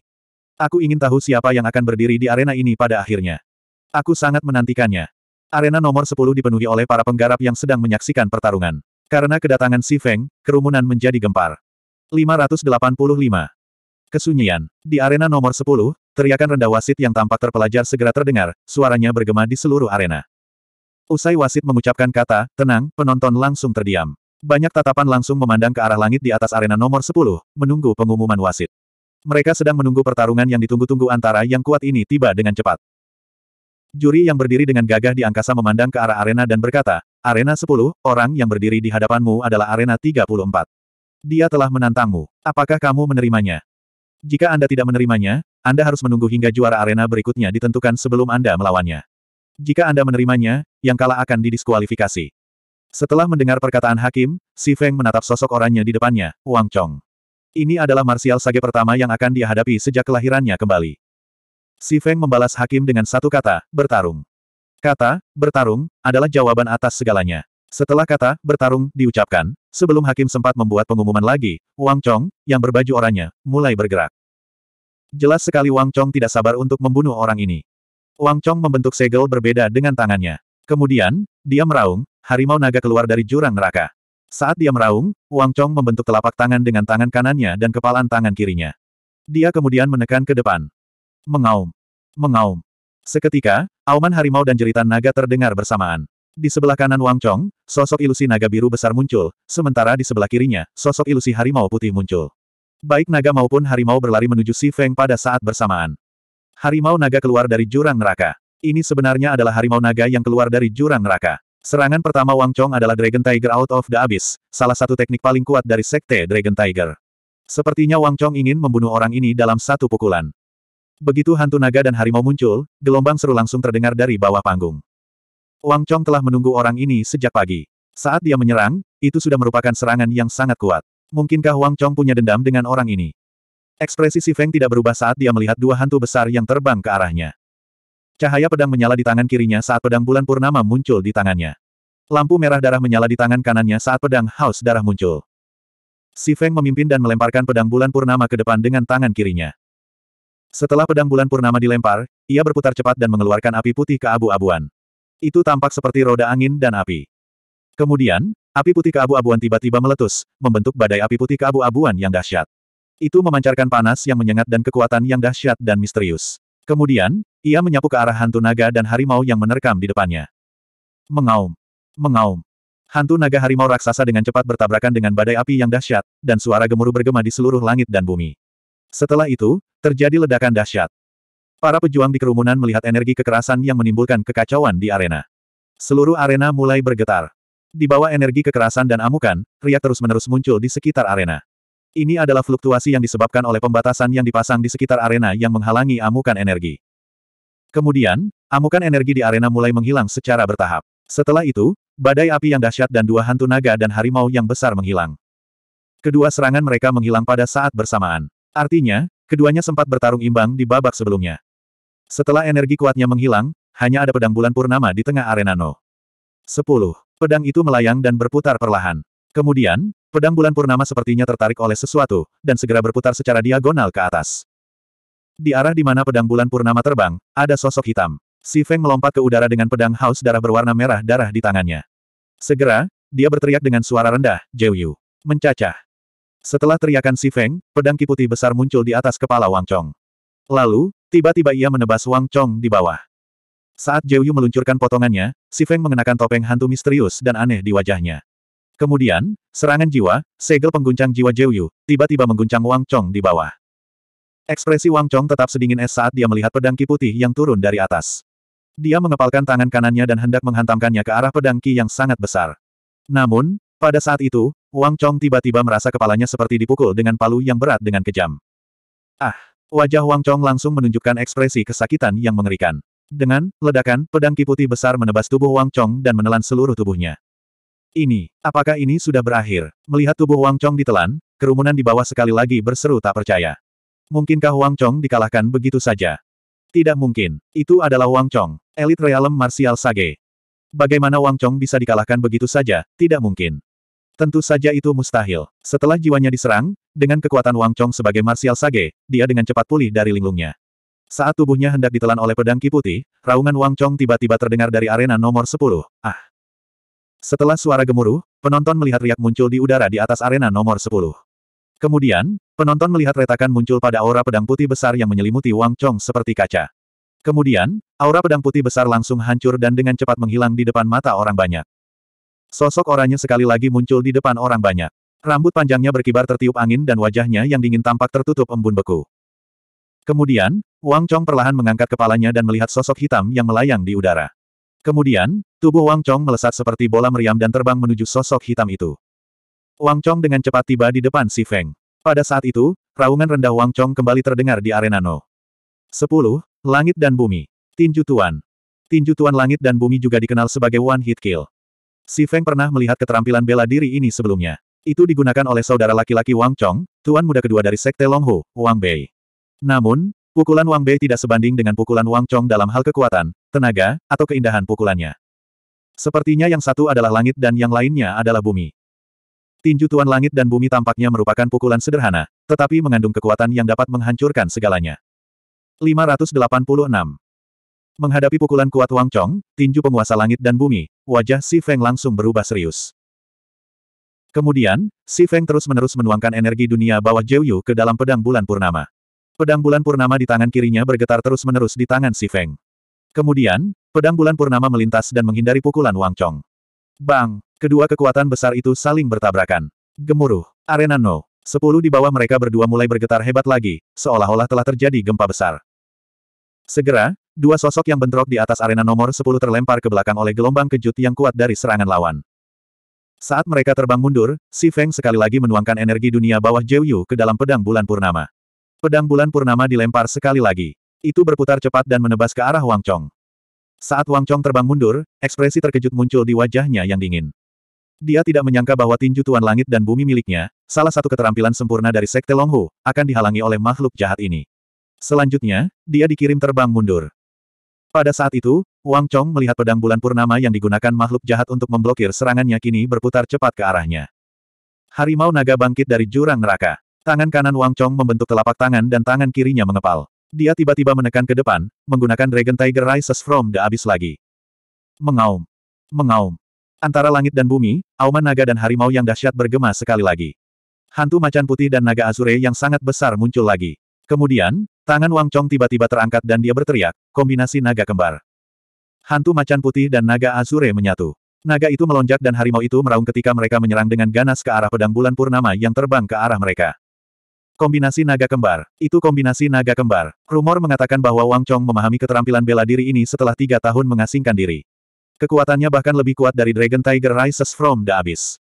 Aku ingin tahu siapa yang akan berdiri di arena ini pada akhirnya. Aku sangat menantikannya. Arena nomor 10 dipenuhi oleh para penggarap yang sedang menyaksikan pertarungan. Karena kedatangan si Feng, kerumunan menjadi gempar. 585. Kesunyian. Di arena nomor 10, teriakan rendah wasit yang tampak terpelajar segera terdengar, suaranya bergema di seluruh arena. Usai wasit mengucapkan kata, tenang, penonton langsung terdiam. Banyak tatapan langsung memandang ke arah langit di atas arena nomor 10, menunggu pengumuman wasit. Mereka sedang menunggu pertarungan yang ditunggu-tunggu antara yang kuat ini tiba dengan cepat. Juri yang berdiri dengan gagah di angkasa memandang ke arah arena dan berkata, Arena 10, orang yang berdiri di hadapanmu adalah Arena 34. Dia telah menantangmu. Apakah kamu menerimanya? Jika Anda tidak menerimanya, Anda harus menunggu hingga juara arena berikutnya ditentukan sebelum Anda melawannya. Jika Anda menerimanya, yang kalah akan didiskualifikasi. Setelah mendengar perkataan hakim, Si Feng menatap sosok orangnya di depannya, Wang Chong. Ini adalah martial sage pertama yang akan dia hadapi sejak kelahirannya kembali. Si Feng membalas hakim dengan satu kata, bertarung. Kata, bertarung, adalah jawaban atas segalanya. Setelah kata, bertarung, diucapkan, sebelum hakim sempat membuat pengumuman lagi, Wang Chong, yang berbaju oranye, mulai bergerak. Jelas sekali Wang Chong tidak sabar untuk membunuh orang ini. Wang Chong membentuk segel berbeda dengan tangannya. Kemudian, dia meraung, harimau naga keluar dari jurang neraka. Saat dia meraung, Wang Chong membentuk telapak tangan dengan tangan kanannya dan kepalan tangan kirinya. Dia kemudian menekan ke depan. Mengaum. Mengaum. Seketika, auman harimau dan jeritan naga terdengar bersamaan. Di sebelah kanan Wang Chong, sosok ilusi naga biru besar muncul, sementara di sebelah kirinya, sosok ilusi harimau putih muncul. Baik naga maupun harimau berlari menuju Si Feng pada saat bersamaan. Harimau naga keluar dari jurang neraka. Ini sebenarnya adalah harimau naga yang keluar dari jurang neraka. Serangan pertama Wang Chong adalah Dragon Tiger Out of the Abyss, salah satu teknik paling kuat dari Sekte Dragon Tiger. Sepertinya Wang Chong ingin membunuh orang ini dalam satu pukulan. Begitu hantu naga dan harimau muncul, gelombang seru langsung terdengar dari bawah panggung. Wang Chong telah menunggu orang ini sejak pagi. Saat dia menyerang, itu sudah merupakan serangan yang sangat kuat. Mungkinkah Wang Chong punya dendam dengan orang ini? Ekspresi Si Feng tidak berubah saat dia melihat dua hantu besar yang terbang ke arahnya. Cahaya pedang menyala di tangan kirinya saat pedang bulan purnama muncul di tangannya. Lampu merah darah menyala di tangan kanannya saat pedang haus darah muncul. Si Feng memimpin dan melemparkan pedang bulan purnama ke depan dengan tangan kirinya. Setelah pedang bulan purnama dilempar, ia berputar cepat dan mengeluarkan api putih ke abu-abuan. Itu tampak seperti roda angin dan api. Kemudian, api putih ke abu-abuan tiba-tiba meletus, membentuk badai api putih ke abu-abuan yang dahsyat. Itu memancarkan panas yang menyengat dan kekuatan yang dahsyat dan misterius. Kemudian, ia menyapu ke arah hantu naga dan harimau yang menerkam di depannya. Mengaum. Mengaum. Hantu naga harimau raksasa dengan cepat bertabrakan dengan badai api yang dahsyat, dan suara gemuruh bergema di seluruh langit dan bumi. Setelah itu, terjadi ledakan dahsyat. Para pejuang di kerumunan melihat energi kekerasan yang menimbulkan kekacauan di arena. Seluruh arena mulai bergetar. Di bawah energi kekerasan dan amukan, riak terus-menerus muncul di sekitar arena. Ini adalah fluktuasi yang disebabkan oleh pembatasan yang dipasang di sekitar arena yang menghalangi amukan energi. Kemudian, amukan energi di arena mulai menghilang secara bertahap. Setelah itu, badai api yang dahsyat dan dua hantu naga dan harimau yang besar menghilang. Kedua serangan mereka menghilang pada saat bersamaan. Artinya, keduanya sempat bertarung imbang di babak sebelumnya. Setelah energi kuatnya menghilang, hanya ada pedang bulan purnama di tengah arena No. 10. Pedang itu melayang dan berputar perlahan. Kemudian, pedang bulan purnama sepertinya tertarik oleh sesuatu, dan segera berputar secara diagonal ke atas. Di arah di mana pedang bulan purnama terbang, ada sosok hitam. Si Feng melompat ke udara dengan pedang haus darah berwarna merah darah di tangannya. Segera, dia berteriak dengan suara rendah, Yu. Mencacah. Setelah teriakan Si Feng, pedang ki putih besar muncul di atas kepala Wang Chong. Lalu, tiba-tiba ia menebas Wang Chong di bawah. Saat Yu meluncurkan potongannya, Si Feng mengenakan topeng hantu misterius dan aneh di wajahnya. Kemudian, serangan jiwa, segel pengguncang jiwa Yu, tiba-tiba mengguncang Wang Chong di bawah. Ekspresi Wang Chong tetap sedingin es saat dia melihat pedang ki putih yang turun dari atas. Dia mengepalkan tangan kanannya dan hendak menghantamkannya ke arah pedang ki yang sangat besar. Namun, pada saat itu, Wang Chong tiba-tiba merasa kepalanya seperti dipukul dengan palu yang berat dengan kejam. Ah! Wajah Wang Chong langsung menunjukkan ekspresi kesakitan yang mengerikan. Dengan ledakan, pedang ki putih besar menebas tubuh Wang Chong dan menelan seluruh tubuhnya. Ini, apakah ini sudah berakhir? Melihat tubuh Wang Chong ditelan, kerumunan di bawah sekali lagi berseru tak percaya. Mungkinkah Wang Chong dikalahkan begitu saja? Tidak mungkin. Itu adalah Wang Chong, elit realem martial sage. Bagaimana Wang Chong bisa dikalahkan begitu saja? Tidak mungkin. Tentu saja itu mustahil. Setelah jiwanya diserang, dengan kekuatan Wang Chong sebagai martial sage, dia dengan cepat pulih dari linglungnya. Saat tubuhnya hendak ditelan oleh pedang ki putih, raungan Wang Chong tiba-tiba terdengar dari arena nomor 10. Ah! Setelah suara gemuruh, penonton melihat riak muncul di udara di atas arena nomor 10. Kemudian, penonton melihat retakan muncul pada aura pedang putih besar yang menyelimuti Wang Chong seperti kaca. Kemudian, aura pedang putih besar langsung hancur dan dengan cepat menghilang di depan mata orang banyak. Sosok oranye sekali lagi muncul di depan orang banyak. Rambut panjangnya berkibar tertiup angin dan wajahnya yang dingin tampak tertutup embun beku. Kemudian, Wang Chong perlahan mengangkat kepalanya dan melihat sosok hitam yang melayang di udara. Kemudian, tubuh Wang Chong melesat seperti bola meriam dan terbang menuju sosok hitam itu. Wang Chong dengan cepat tiba di depan Si Feng. Pada saat itu, raungan rendah Wang Chong kembali terdengar di arena No. 10. Langit dan Bumi. Tinju Tuan. Tinju Tuan Langit dan Bumi juga dikenal sebagai One Hit Kill. Si Feng pernah melihat keterampilan bela diri ini sebelumnya. Itu digunakan oleh saudara laki-laki Wang Chong, tuan muda kedua dari Sekte Longhu, Wang Bei. Namun, pukulan Wang Bei tidak sebanding dengan pukulan Wang Chong dalam hal kekuatan, tenaga, atau keindahan pukulannya. Sepertinya yang satu adalah langit dan yang lainnya adalah bumi. Tinju Tuan Langit dan Bumi tampaknya merupakan pukulan sederhana, tetapi mengandung kekuatan yang dapat menghancurkan segalanya. 586 Menghadapi pukulan kuat Wang Chong, tinju penguasa langit dan bumi, wajah Si Feng langsung berubah serius. Kemudian, Si Feng terus-menerus menuangkan energi dunia bawah Yu ke dalam pedang bulan purnama. Pedang bulan purnama di tangan kirinya bergetar terus-menerus di tangan Si Feng. Kemudian, pedang bulan purnama melintas dan menghindari pukulan Wang Chong. Bang! Kedua kekuatan besar itu saling bertabrakan. Gemuruh. Arena No. Sepuluh di bawah mereka berdua mulai bergetar hebat lagi, seolah-olah telah terjadi gempa besar. Segera, dua sosok yang bentrok di atas arena nomor 10 terlempar ke belakang oleh gelombang kejut yang kuat dari serangan lawan. Saat mereka terbang mundur, Si Feng sekali lagi menuangkan energi dunia bawah Yu ke dalam pedang bulan purnama. Pedang bulan purnama dilempar sekali lagi. Itu berputar cepat dan menebas ke arah Wang Chong. Saat Wang Chong terbang mundur, ekspresi terkejut muncul di wajahnya yang dingin. Dia tidak menyangka bahwa tinju Tuan Langit dan Bumi miliknya, salah satu keterampilan sempurna dari Sekte Longhu, akan dihalangi oleh makhluk jahat ini. Selanjutnya, dia dikirim terbang mundur. Pada saat itu, Wang Chong melihat pedang bulan purnama yang digunakan makhluk jahat untuk memblokir serangannya kini berputar cepat ke arahnya. Harimau naga bangkit dari jurang neraka. Tangan kanan Wang Chong membentuk telapak tangan dan tangan kirinya mengepal. Dia tiba-tiba menekan ke depan, menggunakan Dragon Tiger Rises from the Abyss lagi. Mengaum. Mengaum. Antara langit dan bumi, auman naga dan harimau yang dahsyat bergema sekali lagi. Hantu macan putih dan naga azure yang sangat besar muncul lagi. Kemudian, tangan Wang Chong tiba-tiba terangkat dan dia berteriak, kombinasi naga kembar. Hantu macan putih dan naga azure menyatu. Naga itu melonjak dan harimau itu meraung ketika mereka menyerang dengan ganas ke arah pedang bulan purnama yang terbang ke arah mereka. Kombinasi naga kembar. Itu kombinasi naga kembar. Rumor mengatakan bahwa Wang Chong memahami keterampilan bela diri ini setelah tiga tahun mengasingkan diri. Kekuatannya bahkan lebih kuat dari Dragon Tiger Rises from the Abyss.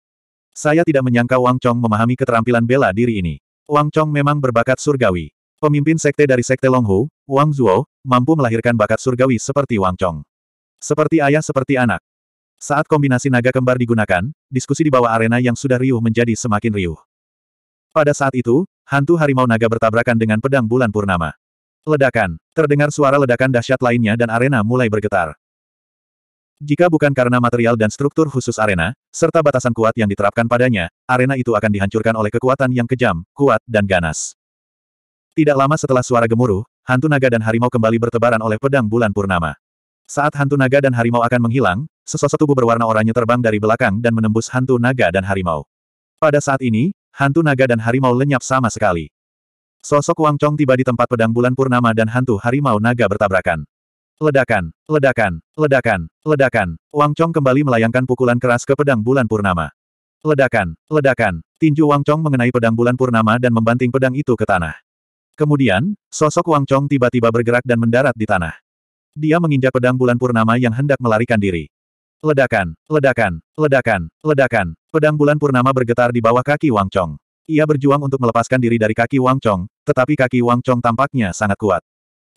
Saya tidak menyangka Wang Chong memahami keterampilan bela diri ini. Wang Chong memang berbakat surgawi. Pemimpin sekte dari sekte Longhu, Wang Zuo, mampu melahirkan bakat surgawi seperti Wang Chong. Seperti ayah seperti anak. Saat kombinasi naga kembar digunakan, diskusi di bawah arena yang sudah riuh menjadi semakin riuh. Pada saat itu, hantu harimau naga bertabrakan dengan pedang bulan purnama. Ledakan. Terdengar suara ledakan dahsyat lainnya dan arena mulai bergetar. Jika bukan karena material dan struktur khusus arena, serta batasan kuat yang diterapkan padanya, arena itu akan dihancurkan oleh kekuatan yang kejam, kuat, dan ganas. Tidak lama setelah suara gemuruh, hantu naga dan harimau kembali bertebaran oleh pedang bulan purnama. Saat hantu naga dan harimau akan menghilang, sesosok tubuh berwarna oranye terbang dari belakang dan menembus hantu naga dan harimau. Pada saat ini, hantu naga dan harimau lenyap sama sekali. Sosok Wang Chong tiba di tempat pedang bulan purnama dan hantu harimau naga bertabrakan. Ledakan, ledakan, ledakan, ledakan. Wang Chong kembali melayangkan pukulan keras ke pedang bulan purnama. Ledakan, ledakan. Tinju Wang Chong mengenai pedang bulan purnama dan membanting pedang itu ke tanah. Kemudian, sosok Wang Chong tiba-tiba bergerak dan mendarat di tanah. Dia menginjak pedang bulan purnama yang hendak melarikan diri. Ledakan, ledakan, ledakan, ledakan. Pedang bulan purnama bergetar di bawah kaki Wang Chong. Ia berjuang untuk melepaskan diri dari kaki Wang Chong, tetapi kaki Wang Chong tampaknya sangat kuat.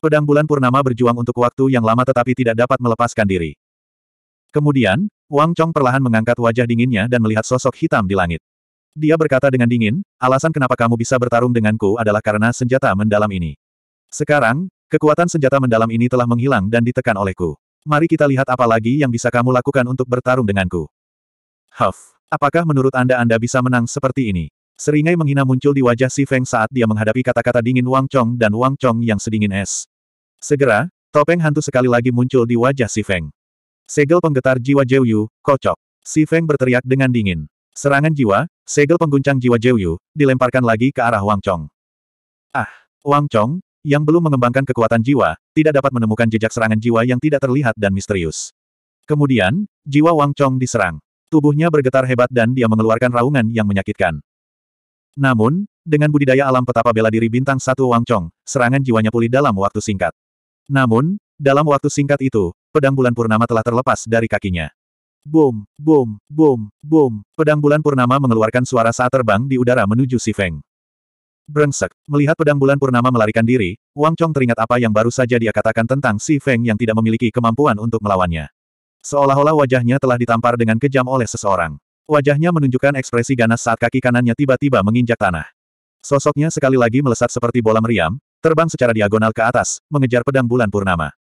Pedang bulan purnama berjuang untuk waktu yang lama tetapi tidak dapat melepaskan diri. Kemudian, Wang Chong perlahan mengangkat wajah dinginnya dan melihat sosok hitam di langit. Dia berkata dengan dingin, alasan kenapa kamu bisa bertarung denganku adalah karena senjata mendalam ini. Sekarang, kekuatan senjata mendalam ini telah menghilang dan ditekan olehku. Mari kita lihat apa lagi yang bisa kamu lakukan untuk bertarung denganku. Huff, apakah menurut Anda Anda bisa menang seperti ini? Seringai menghina muncul di wajah Si Feng saat dia menghadapi kata-kata dingin Wang Chong dan Wang Chong yang sedingin es. Segera, topeng hantu sekali lagi muncul di wajah Si Feng. Segel penggetar jiwa Yu, kocok. Si Feng berteriak dengan dingin. Serangan jiwa, segel pengguncang jiwa Yu, dilemparkan lagi ke arah Wang Chong. Ah, Wang Chong, yang belum mengembangkan kekuatan jiwa, tidak dapat menemukan jejak serangan jiwa yang tidak terlihat dan misterius. Kemudian, jiwa Wang Chong diserang. Tubuhnya bergetar hebat dan dia mengeluarkan raungan yang menyakitkan. Namun, dengan budidaya alam petapa bela diri bintang satu Wang Chong, serangan jiwanya pulih dalam waktu singkat. Namun, dalam waktu singkat itu, pedang bulan purnama telah terlepas dari kakinya. Boom, boom, boom, boom. Pedang bulan purnama mengeluarkan suara saat terbang di udara menuju Si Feng. Brengsek, melihat pedang bulan purnama melarikan diri, Wang Chong teringat apa yang baru saja dia katakan tentang Si Feng yang tidak memiliki kemampuan untuk melawannya. Seolah-olah wajahnya telah ditampar dengan kejam oleh seseorang. Wajahnya menunjukkan ekspresi ganas saat kaki kanannya tiba-tiba menginjak tanah. Sosoknya sekali lagi melesat seperti bola meriam, terbang secara diagonal ke atas, mengejar pedang bulan purnama.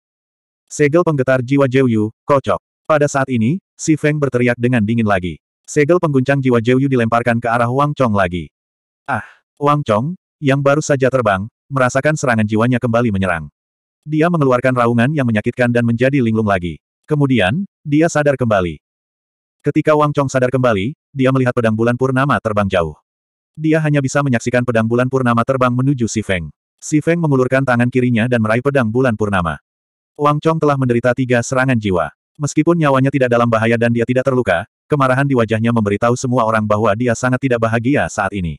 Segel penggetar jiwa Yu, kocok. Pada saat ini, Si Feng berteriak dengan dingin lagi. Segel pengguncang jiwa Yu dilemparkan ke arah Wang Chong lagi. Ah, Wang Chong, yang baru saja terbang, merasakan serangan jiwanya kembali menyerang. Dia mengeluarkan raungan yang menyakitkan dan menjadi linglung lagi. Kemudian, dia sadar kembali. Ketika Wang Chong sadar kembali, dia melihat pedang bulan purnama terbang jauh. Dia hanya bisa menyaksikan pedang bulan purnama terbang menuju Si Feng. Si Feng mengulurkan tangan kirinya dan meraih pedang bulan purnama. Wang Chong telah menderita tiga serangan jiwa. Meskipun nyawanya tidak dalam bahaya dan dia tidak terluka, kemarahan di wajahnya memberitahu semua orang bahwa dia sangat tidak bahagia saat ini.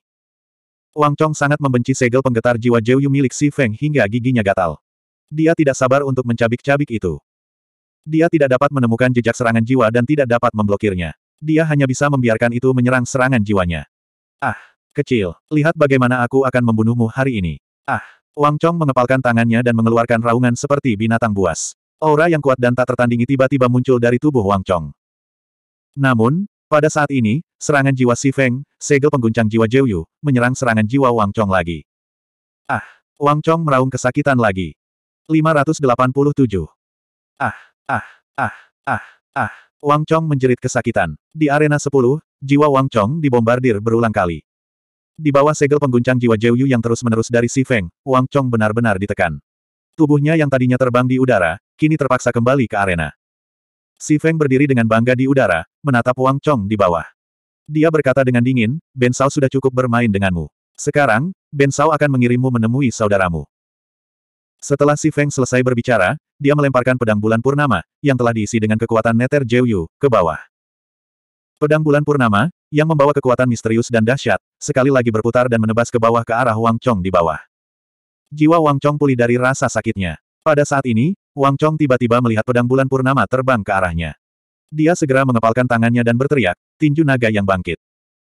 Wang Chong sangat membenci segel penggetar jiwa Yu milik Si Feng hingga giginya gatal. Dia tidak sabar untuk mencabik-cabik itu. Dia tidak dapat menemukan jejak serangan jiwa dan tidak dapat memblokirnya. Dia hanya bisa membiarkan itu menyerang serangan jiwanya. Ah, kecil, lihat bagaimana aku akan membunuhmu hari ini. Ah, Wang Chong mengepalkan tangannya dan mengeluarkan raungan seperti binatang buas. Aura yang kuat dan tak tertandingi tiba-tiba muncul dari tubuh Wang Chong. Namun, pada saat ini, serangan jiwa Si Feng, segel pengguncang jiwa Yu, menyerang serangan jiwa Wang Chong lagi. Ah, Wang Chong meraung kesakitan lagi. 587. Ah, Ah, ah, ah, ah. Wang Chong menjerit kesakitan. Di arena 10, jiwa Wang Chong dibombardir berulang kali. Di bawah segel pengguncang jiwa Yu yang terus-menerus dari Si Feng, Wang Chong benar-benar ditekan. Tubuhnya yang tadinya terbang di udara, kini terpaksa kembali ke arena. Si Feng berdiri dengan bangga di udara, menatap Wang Chong di bawah. Dia berkata dengan dingin, Ben Sao sudah cukup bermain denganmu. Sekarang, Ben Sao akan mengirimmu menemui saudaramu. Setelah Si Feng selesai berbicara, dia melemparkan pedang bulan purnama, yang telah diisi dengan kekuatan neter Yu, ke bawah. Pedang bulan purnama, yang membawa kekuatan misterius dan dahsyat, sekali lagi berputar dan menebas ke bawah ke arah Wang Chong di bawah. Jiwa Wang Chong pulih dari rasa sakitnya. Pada saat ini, Wang Chong tiba-tiba melihat pedang bulan purnama terbang ke arahnya. Dia segera mengepalkan tangannya dan berteriak, tinju naga yang bangkit.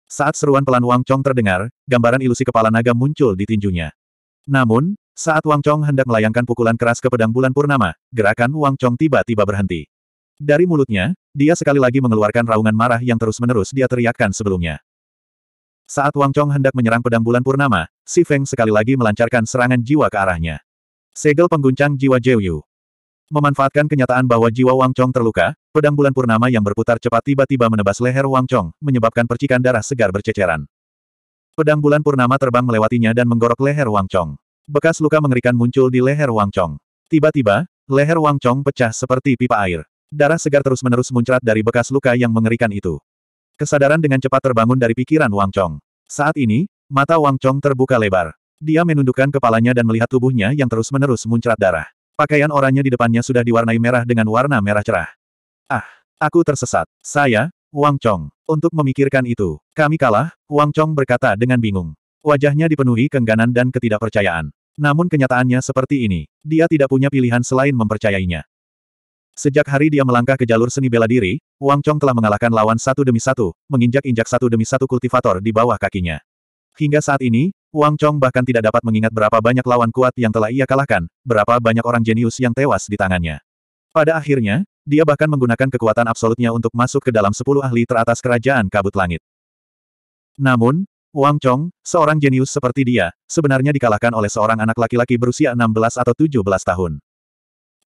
Saat seruan pelan Wang Chong terdengar, gambaran ilusi kepala naga muncul di tinjunya. Namun, saat Wang Chong hendak melayangkan pukulan keras ke pedang bulan purnama, gerakan Wang Chong tiba-tiba berhenti. Dari mulutnya, dia sekali lagi mengeluarkan raungan marah yang terus-menerus dia teriakkan sebelumnya. Saat Wang Chong hendak menyerang pedang bulan purnama, Si Feng sekali lagi melancarkan serangan jiwa ke arahnya. Segel pengguncang jiwa Yu. Memanfaatkan kenyataan bahwa jiwa Wang Chong terluka, pedang bulan purnama yang berputar cepat tiba-tiba menebas leher Wang Chong, menyebabkan percikan darah segar berceceran. Pedang bulan purnama terbang melewatinya dan menggorok leher Wang Chong. Bekas luka mengerikan muncul di leher Wang Chong. Tiba-tiba, leher Wang Chong pecah seperti pipa air. Darah segar terus-menerus muncrat dari bekas luka yang mengerikan itu. Kesadaran dengan cepat terbangun dari pikiran Wang Chong. Saat ini, mata Wang Chong terbuka lebar. Dia menundukkan kepalanya dan melihat tubuhnya yang terus-menerus muncrat darah. Pakaian oranye di depannya sudah diwarnai merah dengan warna merah cerah. Ah, aku tersesat. Saya, Wang Chong. Untuk memikirkan itu, kami kalah, Wang Chong berkata dengan bingung. Wajahnya dipenuhi kengganan dan ketidakpercayaan. Namun kenyataannya seperti ini. Dia tidak punya pilihan selain mempercayainya. Sejak hari dia melangkah ke jalur seni bela diri, Wang Chong telah mengalahkan lawan satu demi satu, menginjak-injak satu demi satu kultivator di bawah kakinya. Hingga saat ini, Wang Chong bahkan tidak dapat mengingat berapa banyak lawan kuat yang telah ia kalahkan, berapa banyak orang jenius yang tewas di tangannya. Pada akhirnya, dia bahkan menggunakan kekuatan absolutnya untuk masuk ke dalam sepuluh ahli teratas kerajaan kabut langit. Namun, Wang Chong, seorang jenius seperti dia, sebenarnya dikalahkan oleh seorang anak laki-laki berusia 16 atau 17 tahun.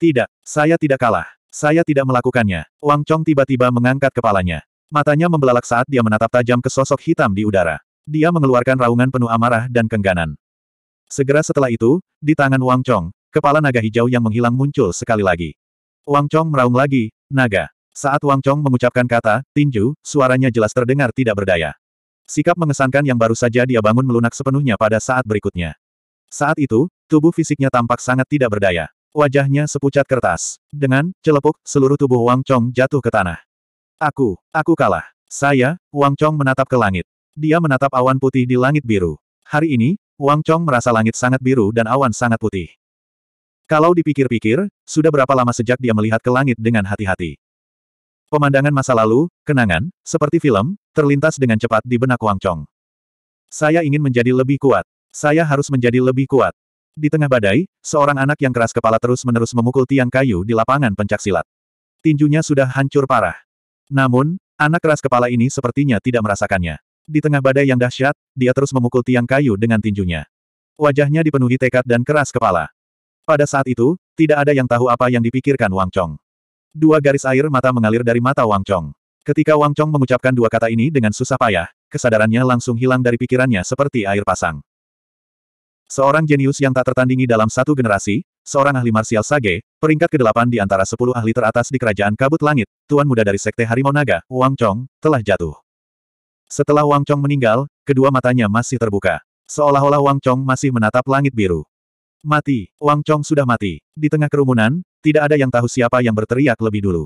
Tidak, saya tidak kalah. Saya tidak melakukannya. Wang Chong tiba-tiba mengangkat kepalanya. Matanya membelalak saat dia menatap tajam ke sosok hitam di udara. Dia mengeluarkan raungan penuh amarah dan kengganan. Segera setelah itu, di tangan Wang Chong, kepala naga hijau yang menghilang muncul sekali lagi. Wang Chong meraung lagi, naga. Saat Wang Chong mengucapkan kata, tinju, suaranya jelas terdengar tidak berdaya. Sikap mengesankan yang baru saja dia bangun melunak sepenuhnya pada saat berikutnya. Saat itu, tubuh fisiknya tampak sangat tidak berdaya. Wajahnya sepucat kertas. Dengan celepuk, seluruh tubuh Wang Chong jatuh ke tanah. Aku, aku kalah. Saya, Wang Chong menatap ke langit. Dia menatap awan putih di langit biru. Hari ini, Wang Chong merasa langit sangat biru dan awan sangat putih. Kalau dipikir-pikir, sudah berapa lama sejak dia melihat ke langit dengan hati-hati. Pemandangan masa lalu, kenangan, seperti film, terlintas dengan cepat di benak Wang Chong. Saya ingin menjadi lebih kuat. Saya harus menjadi lebih kuat. Di tengah badai, seorang anak yang keras kepala terus-menerus memukul tiang kayu di lapangan pencaksilat. Tinjunya sudah hancur parah. Namun, anak keras kepala ini sepertinya tidak merasakannya. Di tengah badai yang dahsyat, dia terus memukul tiang kayu dengan tinjunya. Wajahnya dipenuhi tekad dan keras kepala. Pada saat itu, tidak ada yang tahu apa yang dipikirkan Wang Chong. Dua garis air mata mengalir dari mata Wang Chong. Ketika Wang Chong mengucapkan dua kata ini dengan susah payah, kesadarannya langsung hilang dari pikirannya seperti air pasang. Seorang jenius yang tak tertandingi dalam satu generasi, seorang ahli marsial sage, peringkat ke-8 di antara sepuluh ahli teratas di Kerajaan Kabut Langit, Tuan Muda dari Sekte Harimau Naga, Wang Chong, telah jatuh. Setelah Wang Chong meninggal, kedua matanya masih terbuka. Seolah-olah Wang Chong masih menatap langit biru. Mati, Wang Chong sudah mati. Di tengah kerumunan, tidak ada yang tahu siapa yang berteriak lebih dulu.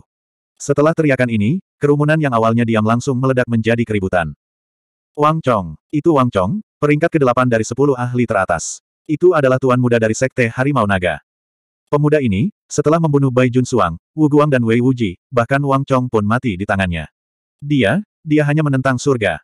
Setelah teriakan ini, kerumunan yang awalnya diam langsung meledak menjadi keributan. Wang Chong, itu Wang Chong, peringkat ke-8 dari 10 ahli teratas. Itu adalah tuan muda dari Sekte Harimau Naga. Pemuda ini, setelah membunuh Bai Jun Suang, Wu Guang dan Wei Wuji, bahkan Wang Chong pun mati di tangannya. Dia, dia hanya menentang surga.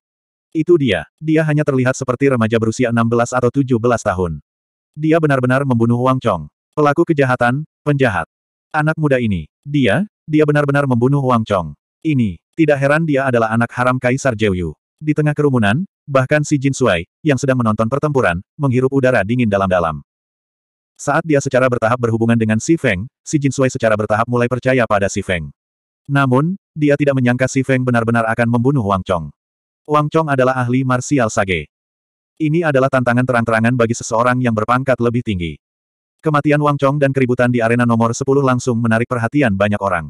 Itu dia. Dia hanya terlihat seperti remaja berusia 16 atau 17 tahun. Dia benar-benar membunuh Wang Chong. Pelaku kejahatan, penjahat. Anak muda ini. Dia, dia benar-benar membunuh Wang Chong. Ini, tidak heran dia adalah anak haram Kaisar Yu. Di tengah kerumunan, bahkan si Jin Sui, yang sedang menonton pertempuran, menghirup udara dingin dalam-dalam. Saat dia secara bertahap berhubungan dengan Si Feng, si Jin Sui secara bertahap mulai percaya pada Si Feng. Namun, dia tidak menyangka Si Feng benar-benar akan membunuh Wang Chong. Wang Chong adalah ahli marsial sage. Ini adalah tantangan terang-terangan bagi seseorang yang berpangkat lebih tinggi. Kematian Wang Chong dan keributan di arena nomor 10 langsung menarik perhatian banyak orang.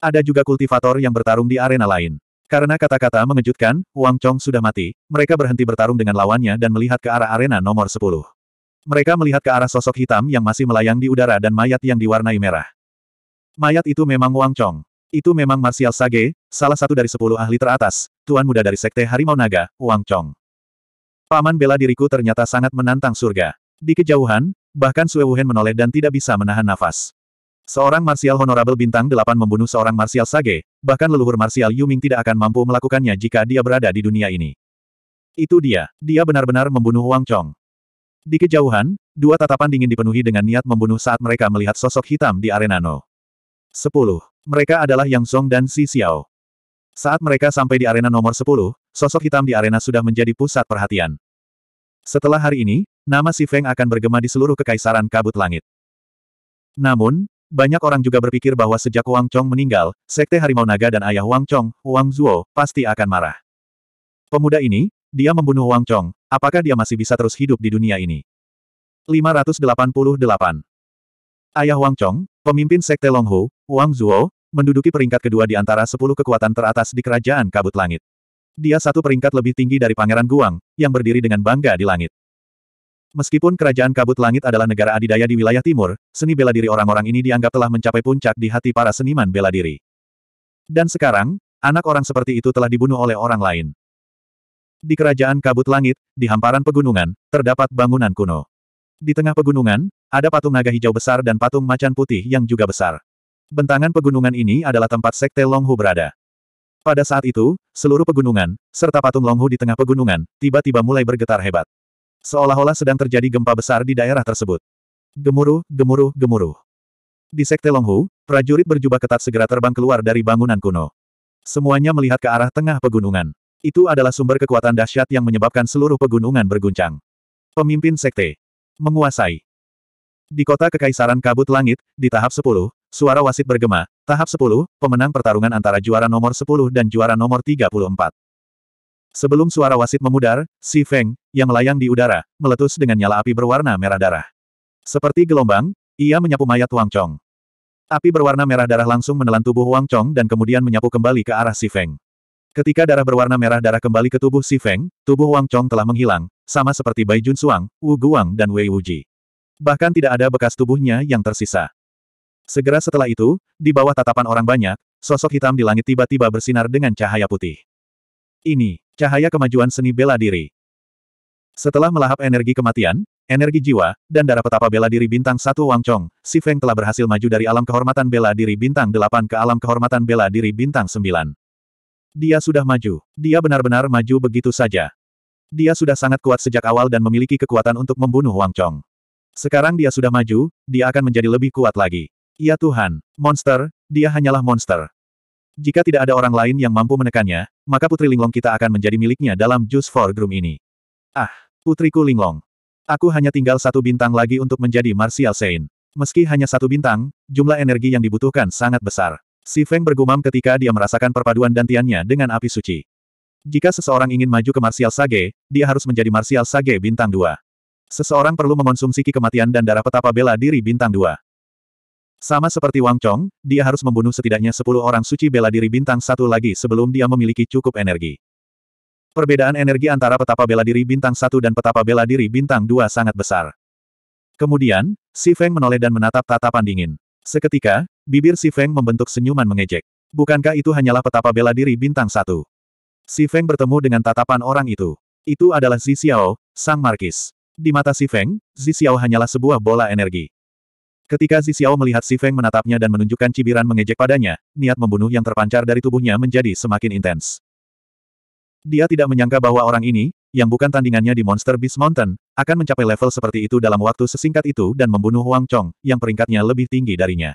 Ada juga kultivator yang bertarung di arena lain. Karena kata-kata mengejutkan, Wang Chong sudah mati, mereka berhenti bertarung dengan lawannya dan melihat ke arah arena nomor 10. Mereka melihat ke arah sosok hitam yang masih melayang di udara dan mayat yang diwarnai merah. Mayat itu memang Wang Chong. Itu memang Martial Sage, salah satu dari sepuluh ahli teratas, tuan muda dari Sekte Harimau Naga, Wang Chong. Paman bela diriku ternyata sangat menantang surga. Di kejauhan, bahkan Sue Wuhen menoleh dan tidak bisa menahan nafas. Seorang martial honorable bintang delapan membunuh seorang martial sage, bahkan leluhur martial Yuming tidak akan mampu melakukannya jika dia berada di dunia ini. Itu dia, dia benar-benar membunuh Wang Chong. Di kejauhan, dua tatapan dingin dipenuhi dengan niat membunuh saat mereka melihat sosok hitam di arena No. 10. Mereka adalah Yang Zong dan Si Xiao. Saat mereka sampai di arena nomor 10, sosok hitam di arena sudah menjadi pusat perhatian. Setelah hari ini, nama Si Feng akan bergema di seluruh kekaisaran kabut langit. Namun, banyak orang juga berpikir bahwa sejak Wang Chong meninggal, Sekte Harimau Naga dan ayah Wang Chong, Wang Zuo, pasti akan marah. Pemuda ini, dia membunuh Wang Chong, apakah dia masih bisa terus hidup di dunia ini? 588. Ayah Wang Chong, pemimpin Sekte Longhu, Wang Zuo, menduduki peringkat kedua di antara sepuluh kekuatan teratas di Kerajaan Kabut Langit. Dia satu peringkat lebih tinggi dari Pangeran Guang, yang berdiri dengan bangga di langit. Meskipun Kerajaan Kabut Langit adalah negara adidaya di wilayah timur, seni bela diri orang-orang ini dianggap telah mencapai puncak di hati para seniman bela diri. Dan sekarang, anak orang seperti itu telah dibunuh oleh orang lain. Di Kerajaan Kabut Langit, di hamparan pegunungan, terdapat bangunan kuno. Di tengah pegunungan, ada patung naga hijau besar dan patung macan putih yang juga besar. Bentangan pegunungan ini adalah tempat Sekte Longhu berada. Pada saat itu, seluruh pegunungan, serta patung Longhu di tengah pegunungan, tiba-tiba mulai bergetar hebat. Seolah-olah sedang terjadi gempa besar di daerah tersebut. Gemuruh, gemuruh, gemuruh. Di Sekte Longhu, prajurit berjubah ketat segera terbang keluar dari bangunan kuno. Semuanya melihat ke arah tengah pegunungan. Itu adalah sumber kekuatan dahsyat yang menyebabkan seluruh pegunungan berguncang. Pemimpin Sekte. Menguasai. Di kota Kekaisaran Kabut Langit, di tahap 10, suara wasit bergema, tahap 10, pemenang pertarungan antara juara nomor 10 dan juara nomor 34. Sebelum suara wasit memudar, Si Feng, yang melayang di udara, meletus dengan nyala api berwarna merah darah. Seperti gelombang, ia menyapu mayat Wang Chong. Api berwarna merah darah langsung menelan tubuh Wang Chong dan kemudian menyapu kembali ke arah Si Feng. Ketika darah berwarna merah darah kembali ke tubuh Si Feng, tubuh Wang Chong telah menghilang, sama seperti Bai Jun Suang, Wu Guang dan Wei Wuji. Bahkan tidak ada bekas tubuhnya yang tersisa. Segera setelah itu, di bawah tatapan orang banyak, sosok hitam di langit tiba-tiba bersinar dengan cahaya putih. Ini, cahaya kemajuan seni bela diri. Setelah melahap energi kematian, energi jiwa, dan darah petapa bela diri bintang satu Wang Chong, Si Feng telah berhasil maju dari alam kehormatan bela diri bintang 8 ke alam kehormatan bela diri bintang 9. Dia sudah maju. Dia benar-benar maju begitu saja. Dia sudah sangat kuat sejak awal dan memiliki kekuatan untuk membunuh Wang Chong. Sekarang dia sudah maju, dia akan menjadi lebih kuat lagi. Ya Tuhan, monster, dia hanyalah monster. Jika tidak ada orang lain yang mampu menekannya, maka Putri Linglong kita akan menjadi miliknya dalam Juice for Groom ini. Ah, putriku Linglong. Aku hanya tinggal satu bintang lagi untuk menjadi Martial Saint. Meski hanya satu bintang, jumlah energi yang dibutuhkan sangat besar. Si Feng bergumam ketika dia merasakan perpaduan dantiannya dengan api suci. Jika seseorang ingin maju ke Martial Sage, dia harus menjadi Martial Sage bintang 2. Seseorang perlu mengonsumsi ki kematian dan darah petapa bela diri bintang 2. Sama seperti Wang Chong, dia harus membunuh setidaknya 10 orang suci bela diri bintang satu lagi sebelum dia memiliki cukup energi. Perbedaan energi antara petapa bela diri bintang 1 dan petapa bela diri bintang 2 sangat besar. Kemudian, Si Feng menoleh dan menatap tatapan dingin. Seketika, bibir Si Feng membentuk senyuman mengejek. Bukankah itu hanyalah petapa bela diri bintang 1? Si Feng bertemu dengan tatapan orang itu. Itu adalah Zi Xiao, sang markis. Di mata Si Feng, Zi Xiao hanyalah sebuah bola energi. Ketika Zi Xiao melihat Si Feng menatapnya dan menunjukkan cibiran mengejek padanya, niat membunuh yang terpancar dari tubuhnya menjadi semakin intens. Dia tidak menyangka bahwa orang ini, yang bukan tandingannya di Monster Beast Mountain, akan mencapai level seperti itu dalam waktu sesingkat itu dan membunuh Wang Chong, yang peringkatnya lebih tinggi darinya.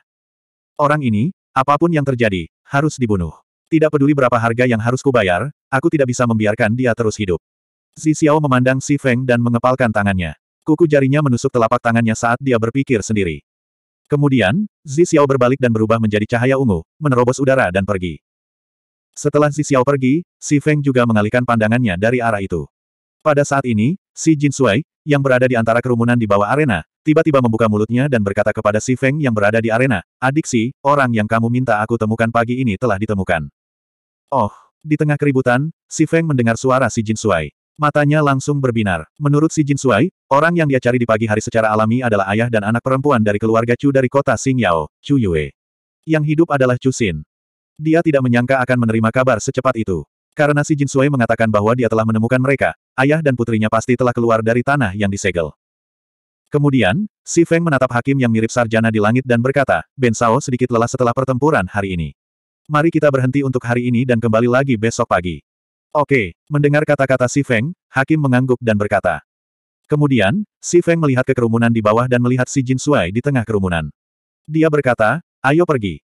Orang ini, apa pun yang terjadi, harus dibunuh. Tidak peduli berapa harga yang harus kubayar, aku tidak bisa membiarkan dia terus hidup. Zi Xiao memandang Si Feng dan mengepalkan tangannya. Kuku jarinya menusuk telapak tangannya saat dia berpikir sendiri. Kemudian, Zi Xiao berbalik dan berubah menjadi cahaya ungu, menerobos udara dan pergi. Setelah Zi Xiao pergi, Si Feng juga mengalihkan pandangannya dari arah itu. Pada saat ini, Si Jin Sui, yang berada di antara kerumunan di bawah arena, tiba-tiba membuka mulutnya dan berkata kepada Si Feng yang berada di arena, Adik Si, orang yang kamu minta aku temukan pagi ini telah ditemukan. Oh, di tengah keributan, Si Feng mendengar suara Si Jin Sui. Matanya langsung berbinar. Menurut si Jin Sui, orang yang dia cari di pagi hari secara alami adalah ayah dan anak perempuan dari keluarga Chu dari kota Xingyao, Chu Yue. Yang hidup adalah Chu Xin. Dia tidak menyangka akan menerima kabar secepat itu. Karena si Jin Sui mengatakan bahwa dia telah menemukan mereka, ayah dan putrinya pasti telah keluar dari tanah yang disegel. Kemudian, Si Feng menatap hakim yang mirip sarjana di langit dan berkata, Ben Sao sedikit lelah setelah pertempuran hari ini. Mari kita berhenti untuk hari ini dan kembali lagi besok pagi. Oke, mendengar kata-kata Si Feng, Hakim mengangguk dan berkata. Kemudian, Si Feng melihat ke kerumunan di bawah dan melihat si Jin Sui di tengah kerumunan. Dia berkata, ayo pergi.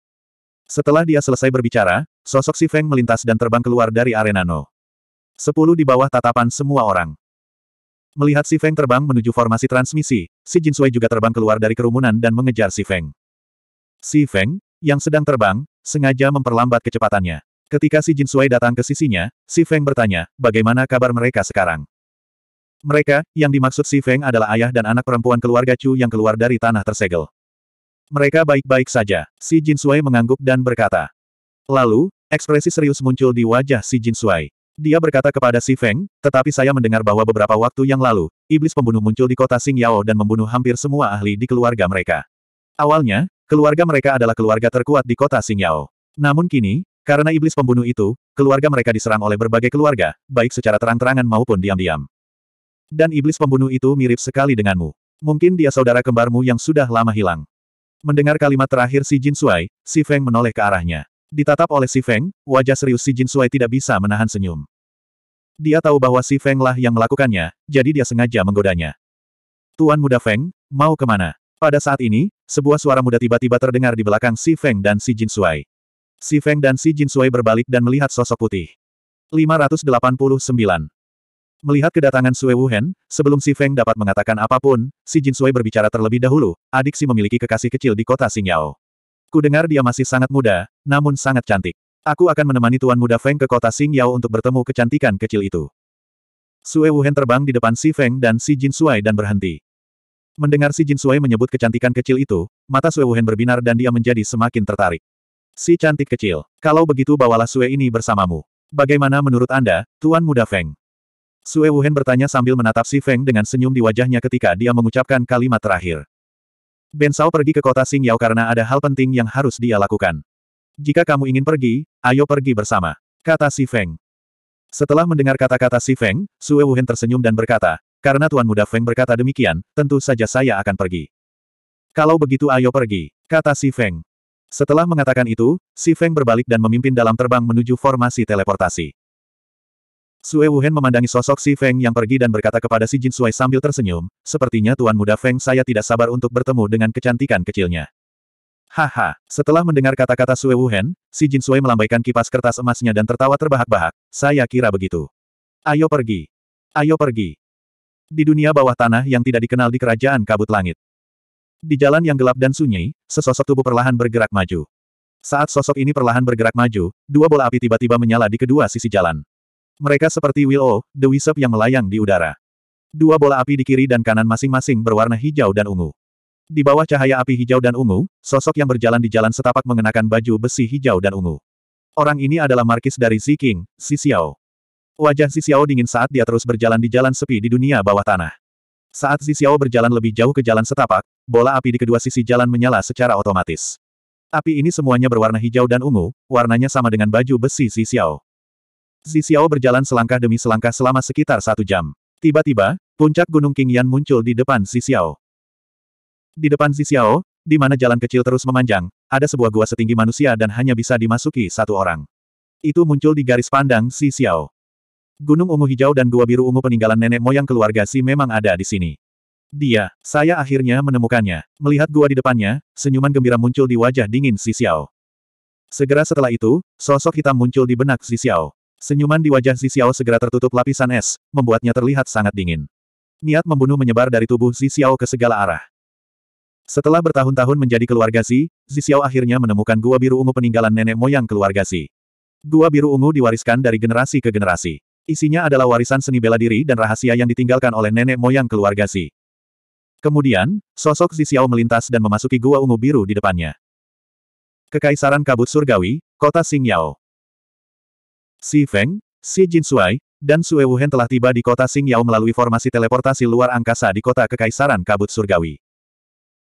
Setelah dia selesai berbicara, sosok Si Feng melintas dan terbang keluar dari arena No. Sepuluh di bawah tatapan semua orang. Melihat Si Feng terbang menuju formasi transmisi, si Jin Sui juga terbang keluar dari kerumunan dan mengejar Si Feng. Si Feng, yang sedang terbang, sengaja memperlambat kecepatannya. Ketika si Jin Sui datang ke sisinya, si Feng bertanya, bagaimana kabar mereka sekarang? Mereka, yang dimaksud si Feng adalah ayah dan anak perempuan keluarga Chu yang keluar dari tanah tersegel. Mereka baik-baik saja, si Jin Sui mengangguk dan berkata. Lalu, ekspresi serius muncul di wajah si Jin Sui. Dia berkata kepada si Feng, tetapi saya mendengar bahwa beberapa waktu yang lalu, iblis pembunuh muncul di kota Xingyao dan membunuh hampir semua ahli di keluarga mereka. Awalnya, keluarga mereka adalah keluarga terkuat di kota Xingyao. Namun kini, karena iblis pembunuh itu, keluarga mereka diserang oleh berbagai keluarga, baik secara terang-terangan maupun diam-diam. Dan iblis pembunuh itu mirip sekali denganmu. Mungkin dia saudara kembarmu yang sudah lama hilang. Mendengar kalimat terakhir si Jin Sui, si Feng menoleh ke arahnya. Ditatap oleh Si Feng, wajah serius si Jin Sui tidak bisa menahan senyum. Dia tahu bahwa si Feng lah yang melakukannya, jadi dia sengaja menggodanya. Tuan Muda Feng, mau ke mana? Pada saat ini, sebuah suara muda tiba-tiba terdengar di belakang si Feng dan si Jin Sui. Si Feng dan si Jin Sui berbalik dan melihat sosok putih. 589. Melihat kedatangan Sue Wuhen, sebelum si Feng dapat mengatakan apa pun, si Jin Sui berbicara terlebih dahulu, adik si memiliki kekasih kecil di kota Xingyao. Ku dengar dia masih sangat muda, namun sangat cantik. Aku akan menemani Tuan Muda Feng ke kota Xingyao untuk bertemu kecantikan kecil itu. Sue Wuhen terbang di depan si Feng dan si Jin Sui dan berhenti. Mendengar si Jin Sui menyebut kecantikan kecil itu, mata Sue Wuhen berbinar dan dia menjadi semakin tertarik. Si cantik kecil, kalau begitu bawalah Sue ini bersamamu. Bagaimana menurut Anda, Tuan Muda Feng? Sue Wuhen bertanya sambil menatap si Feng dengan senyum di wajahnya ketika dia mengucapkan kalimat terakhir. Ben Sao pergi ke kota Xingyao karena ada hal penting yang harus dia lakukan. Jika kamu ingin pergi, ayo pergi bersama. Kata Si Feng. Setelah mendengar kata-kata Si Feng, Sue Wuhen tersenyum dan berkata, karena Tuan Muda Feng berkata demikian, tentu saja saya akan pergi. Kalau begitu ayo pergi, kata Si Feng. Setelah mengatakan itu, Si Feng berbalik dan memimpin dalam terbang menuju formasi teleportasi. Sue Wuhen memandangi sosok Si Feng yang pergi dan berkata kepada si Jin Sui sambil tersenyum, sepertinya Tuan Muda Feng saya tidak sabar untuk bertemu dengan kecantikan kecilnya. Haha, setelah mendengar kata-kata Sue Wuhen, si Jin Sui melambaikan kipas kertas emasnya dan tertawa terbahak-bahak, saya kira begitu. Ayo pergi. Ayo pergi. Di dunia bawah tanah yang tidak dikenal di kerajaan kabut langit. Di jalan yang gelap dan sunyi, sesosok tubuh perlahan bergerak maju. Saat sosok ini perlahan bergerak maju, dua bola api tiba-tiba menyala di kedua sisi jalan. Mereka seperti Willow, The Wisp yang melayang di udara. Dua bola api di kiri dan kanan masing-masing berwarna hijau dan ungu. Di bawah cahaya api hijau dan ungu, sosok yang berjalan di jalan setapak mengenakan baju besi hijau dan ungu. Orang ini adalah markis dari Ziking, Si Xiao. Wajah Si Xiao dingin saat dia terus berjalan di jalan sepi di dunia bawah tanah. Saat Si Xiao berjalan lebih jauh ke jalan setapak, bola api di kedua sisi jalan menyala secara otomatis. Api ini semuanya berwarna hijau dan ungu, warnanya sama dengan baju besi. Zi Xiao berjalan selangkah demi selangkah selama sekitar satu jam. Tiba-tiba, puncak Gunung Qingyan muncul di depan Zi Xiao. Di depan Zi Xiao, di mana jalan kecil terus memanjang, ada sebuah gua setinggi manusia dan hanya bisa dimasuki satu orang. Itu muncul di garis pandang Zi Xiao. Gunung ungu hijau dan gua biru ungu peninggalan nenek moyang keluarga Si memang ada di sini. Dia, saya akhirnya menemukannya. Melihat gua di depannya, senyuman gembira muncul di wajah dingin Zi Xiao. Segera setelah itu, sosok hitam muncul di benak Zi Xiao. Senyuman di wajah Zi Xiao segera tertutup lapisan es, membuatnya terlihat sangat dingin. Niat membunuh menyebar dari tubuh Zi Xiao ke segala arah. Setelah bertahun-tahun menjadi keluarga Zi, Zi Xiao akhirnya menemukan gua biru ungu peninggalan nenek moyang keluarga Zi. Gua biru ungu diwariskan dari generasi ke generasi. Isinya adalah warisan seni bela diri dan rahasia yang ditinggalkan oleh nenek moyang keluarga Zi. Kemudian, sosok Zi Xiao melintas dan memasuki gua ungu biru di depannya. Kekaisaran Kabut Surgawi, Kota Xingyao. Si Feng, Si Jin Sui, dan Sue Wuhen telah tiba di kota Xingyao melalui formasi teleportasi luar angkasa di kota Kekaisaran Kabut Surgawi.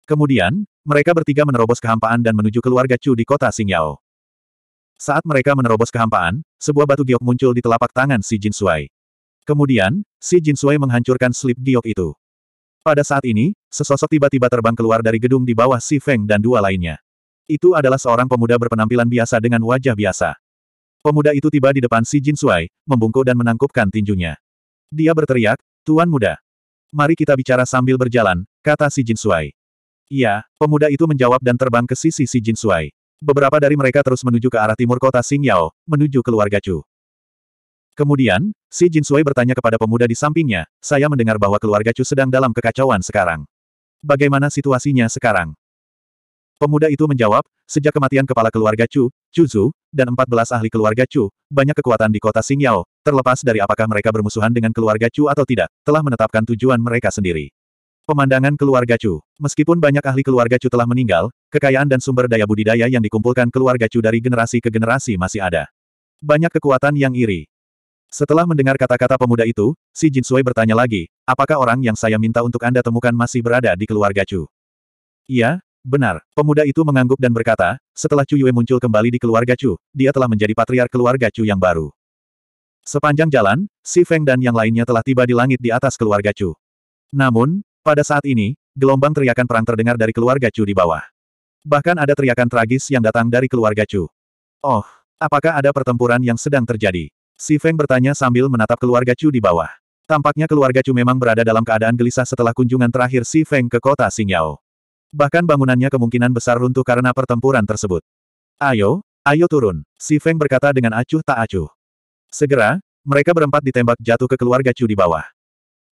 Kemudian, mereka bertiga menerobos kehampaan dan menuju keluarga Chu di kota Xingyao. Saat mereka menerobos kehampaan, sebuah batu giok muncul di telapak tangan Si Jin Sui. Kemudian, Si Jin Sui menghancurkan slip giok itu. Pada saat ini, sesosok tiba-tiba terbang keluar dari gedung di bawah Si Feng dan dua lainnya. Itu adalah seorang pemuda berpenampilan biasa dengan wajah biasa. Pemuda itu tiba di depan si Jin Sui, membungkuk dan menangkupkan tinjunya. Dia berteriak, Tuan Muda. Mari kita bicara sambil berjalan, kata si Jin Sui. Iya, pemuda itu menjawab dan terbang ke sisi si Jin Sui. Beberapa dari mereka terus menuju ke arah timur kota Xingyao, menuju keluarga Chu. Kemudian, si Jin Sui bertanya kepada pemuda di sampingnya, saya mendengar bahwa keluarga Chu sedang dalam kekacauan sekarang. Bagaimana situasinya sekarang? Pemuda itu menjawab, sejak kematian kepala keluarga Chu, Chu Zu, dan 14 ahli keluarga Chu, banyak kekuatan di kota Xingyao, terlepas dari apakah mereka bermusuhan dengan keluarga Chu atau tidak, telah menetapkan tujuan mereka sendiri. Pemandangan keluarga Chu. Meskipun banyak ahli keluarga Chu telah meninggal, kekayaan dan sumber daya budidaya yang dikumpulkan keluarga Chu dari generasi ke generasi masih ada. Banyak kekuatan yang iri. Setelah mendengar kata-kata pemuda itu, si Jin Sui bertanya lagi, apakah orang yang saya minta untuk Anda temukan masih berada di keluarga Chu? Iya, Benar, pemuda itu mengangguk dan berkata, setelah Chu Yue muncul kembali di keluarga Chu, dia telah menjadi patriark keluarga Chu yang baru. Sepanjang jalan, Si Feng dan yang lainnya telah tiba di langit di atas keluarga Chu. Namun, pada saat ini, gelombang teriakan perang terdengar dari keluarga Chu di bawah. Bahkan ada teriakan tragis yang datang dari keluarga Chu. Oh, apakah ada pertempuran yang sedang terjadi? Si Feng bertanya sambil menatap keluarga Chu di bawah. Tampaknya keluarga Chu memang berada dalam keadaan gelisah setelah kunjungan terakhir Si Feng ke kota Xingyao. Bahkan bangunannya kemungkinan besar runtuh karena pertempuran tersebut. Ayo, ayo turun, Si Feng berkata dengan acuh tak acuh. Segera, mereka berempat ditembak jatuh ke keluarga Chu di bawah.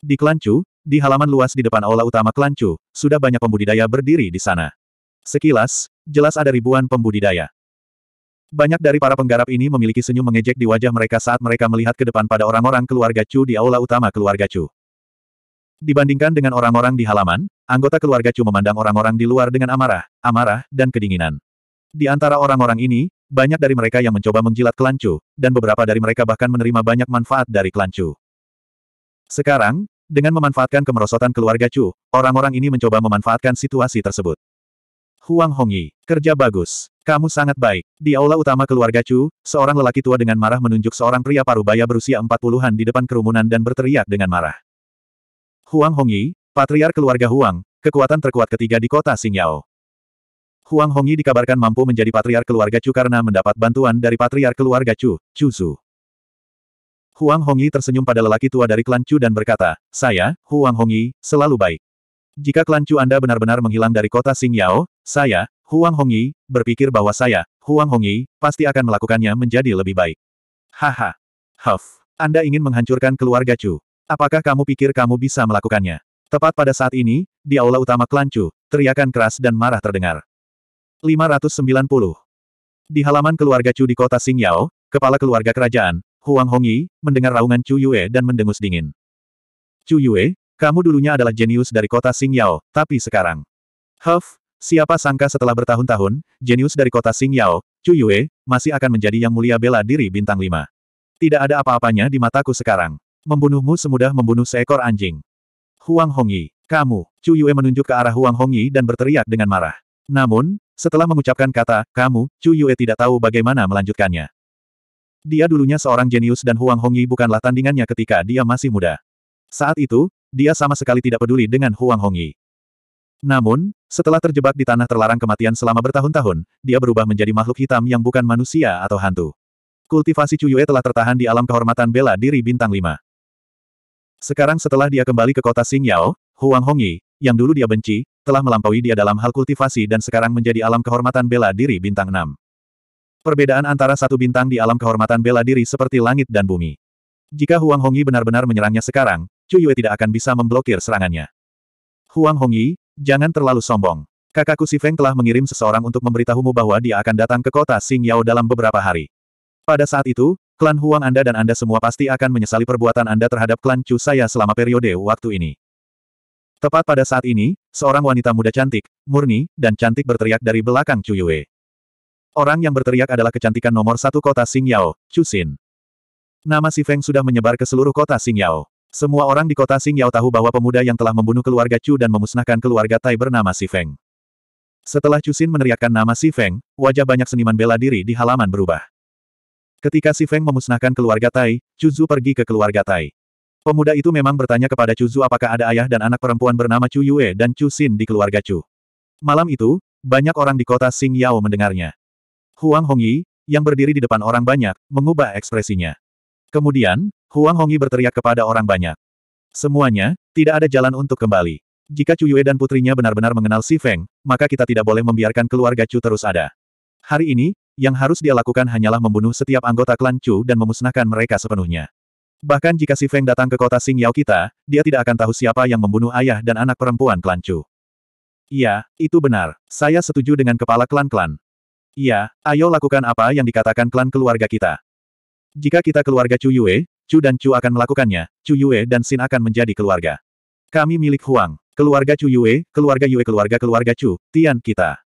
Di klan Chu, di halaman luas di depan aula utama klan Chu, sudah banyak pembudidaya berdiri di sana. Sekilas, jelas ada ribuan pembudidaya. Banyak dari para penggarap ini memiliki senyum mengejek di wajah mereka saat mereka melihat ke depan pada orang-orang keluarga Chu di aula utama keluarga Chu. Dibandingkan dengan orang-orang di halaman, anggota keluarga Chu memandang orang-orang di luar dengan amarah, amarah, dan kedinginan. Di antara orang-orang ini, banyak dari mereka yang mencoba menjilat klan Chu, dan beberapa dari mereka bahkan menerima banyak manfaat dari klan Chu. Sekarang, dengan memanfaatkan kemerosotan keluarga Chu, orang-orang ini mencoba memanfaatkan situasi tersebut. Huang Hongyi, kerja bagus. Kamu sangat baik. Di aula utama keluarga Chu, seorang lelaki tua dengan marah menunjuk seorang pria parubaya berusia empat puluhan di depan kerumunan dan berteriak dengan marah. Huang Hongyi, patriar keluarga Huang, kekuatan terkuat ketiga di kota Xingyao. Huang Hongyi dikabarkan mampu menjadi patriar keluarga Chu karena mendapat bantuan dari patriar keluarga Chu, Chu Su. Huang Hongyi tersenyum pada lelaki tua dari klan Chu dan berkata, Saya, Huang Hongyi, selalu baik. Jika klan Chu Anda benar-benar menghilang dari kota Xingyao, saya, Huang Hongyi, berpikir bahwa saya, Huang Hongyi, pasti akan melakukannya menjadi lebih baik. Haha. Huff. Anda ingin menghancurkan keluarga Chu. Apakah kamu pikir kamu bisa melakukannya? Tepat pada saat ini, di aula utama klan Chu, teriakan keras dan marah terdengar. 590. Di halaman keluarga Chu di kota Xingyao, kepala keluarga kerajaan, Huang Hongyi, mendengar raungan Chu Yue dan mendengus dingin. Chu Yue, kamu dulunya adalah jenius dari kota Xingyao, tapi sekarang. Huff, siapa sangka setelah bertahun-tahun, jenius dari kota Xingyao, Chu Yue, masih akan menjadi yang mulia bela diri bintang lima. Tidak ada apa-apanya di mataku sekarang. Membunuhmu semudah membunuh seekor anjing. Huang Hongyi, kamu, Chu Yue menunjuk ke arah Huang Hongyi dan berteriak dengan marah. Namun, setelah mengucapkan kata, kamu, Chu Yue tidak tahu bagaimana melanjutkannya. Dia dulunya seorang jenius dan Huang Hongyi bukanlah tandingannya ketika dia masih muda. Saat itu, dia sama sekali tidak peduli dengan Huang Hongyi. Namun, setelah terjebak di tanah terlarang kematian selama bertahun-tahun, dia berubah menjadi makhluk hitam yang bukan manusia atau hantu. Kultivasi Cuyue telah tertahan di alam kehormatan bela diri bintang 5. Sekarang setelah dia kembali ke kota Xingyao, Huang Hongyi, yang dulu dia benci, telah melampaui dia dalam hal kultivasi dan sekarang menjadi alam kehormatan bela diri bintang 6. Perbedaan antara satu bintang di alam kehormatan bela diri seperti langit dan bumi. Jika Huang Hongyi benar-benar menyerangnya sekarang, Chu Yue tidak akan bisa memblokir serangannya. Huang Hongyi, jangan terlalu sombong. Kakakku Si Feng telah mengirim seseorang untuk memberitahumu bahwa dia akan datang ke kota Xingyao dalam beberapa hari. Pada saat itu, klan Huang Anda dan Anda semua pasti akan menyesali perbuatan Anda terhadap klan Chu saya selama periode waktu ini. Tepat pada saat ini, seorang wanita muda cantik, murni, dan cantik berteriak dari belakang Chu Yue. Orang yang berteriak adalah kecantikan nomor satu kota Xingyao, Chu Xin. Nama Si Feng sudah menyebar ke seluruh kota Xingyao. Semua orang di kota Xingyao tahu bahwa pemuda yang telah membunuh keluarga Chu dan memusnahkan keluarga Tai bernama Si Feng. Setelah Chu Xin meneriakkan nama Si Feng, wajah banyak seniman bela diri di halaman berubah. Ketika Si Feng memusnahkan keluarga Tai, Chu Zu pergi ke keluarga Tai. Pemuda itu memang bertanya kepada Chu Zu apakah ada ayah dan anak perempuan bernama Chu Yue dan Chu Xin di keluarga Chu. Malam itu, banyak orang di kota Xingyao mendengarnya. Huang Hongyi, yang berdiri di depan orang banyak, mengubah ekspresinya. Kemudian, Huang Hongyi berteriak kepada orang banyak. Semuanya, tidak ada jalan untuk kembali. Jika Chu Yue dan putrinya benar-benar mengenal Si Feng, maka kita tidak boleh membiarkan keluarga Chu terus ada. Hari ini, yang harus dia lakukan hanyalah membunuh setiap anggota klan Chu dan memusnahkan mereka sepenuhnya. Bahkan jika Si Feng datang ke kota Xingyao kita, dia tidak akan tahu siapa yang membunuh ayah dan anak perempuan klan Chu. Iya, itu benar. Saya setuju dengan kepala klan-klan. Iya, ayo lakukan apa yang dikatakan klan keluarga kita. Jika kita keluarga Chu Yue, Chu dan Chu akan melakukannya, Chu Yue dan Xin akan menjadi keluarga. Kami milik Huang. Keluarga Chu Yue, keluarga Yue keluarga-keluarga Chu, Tian kita.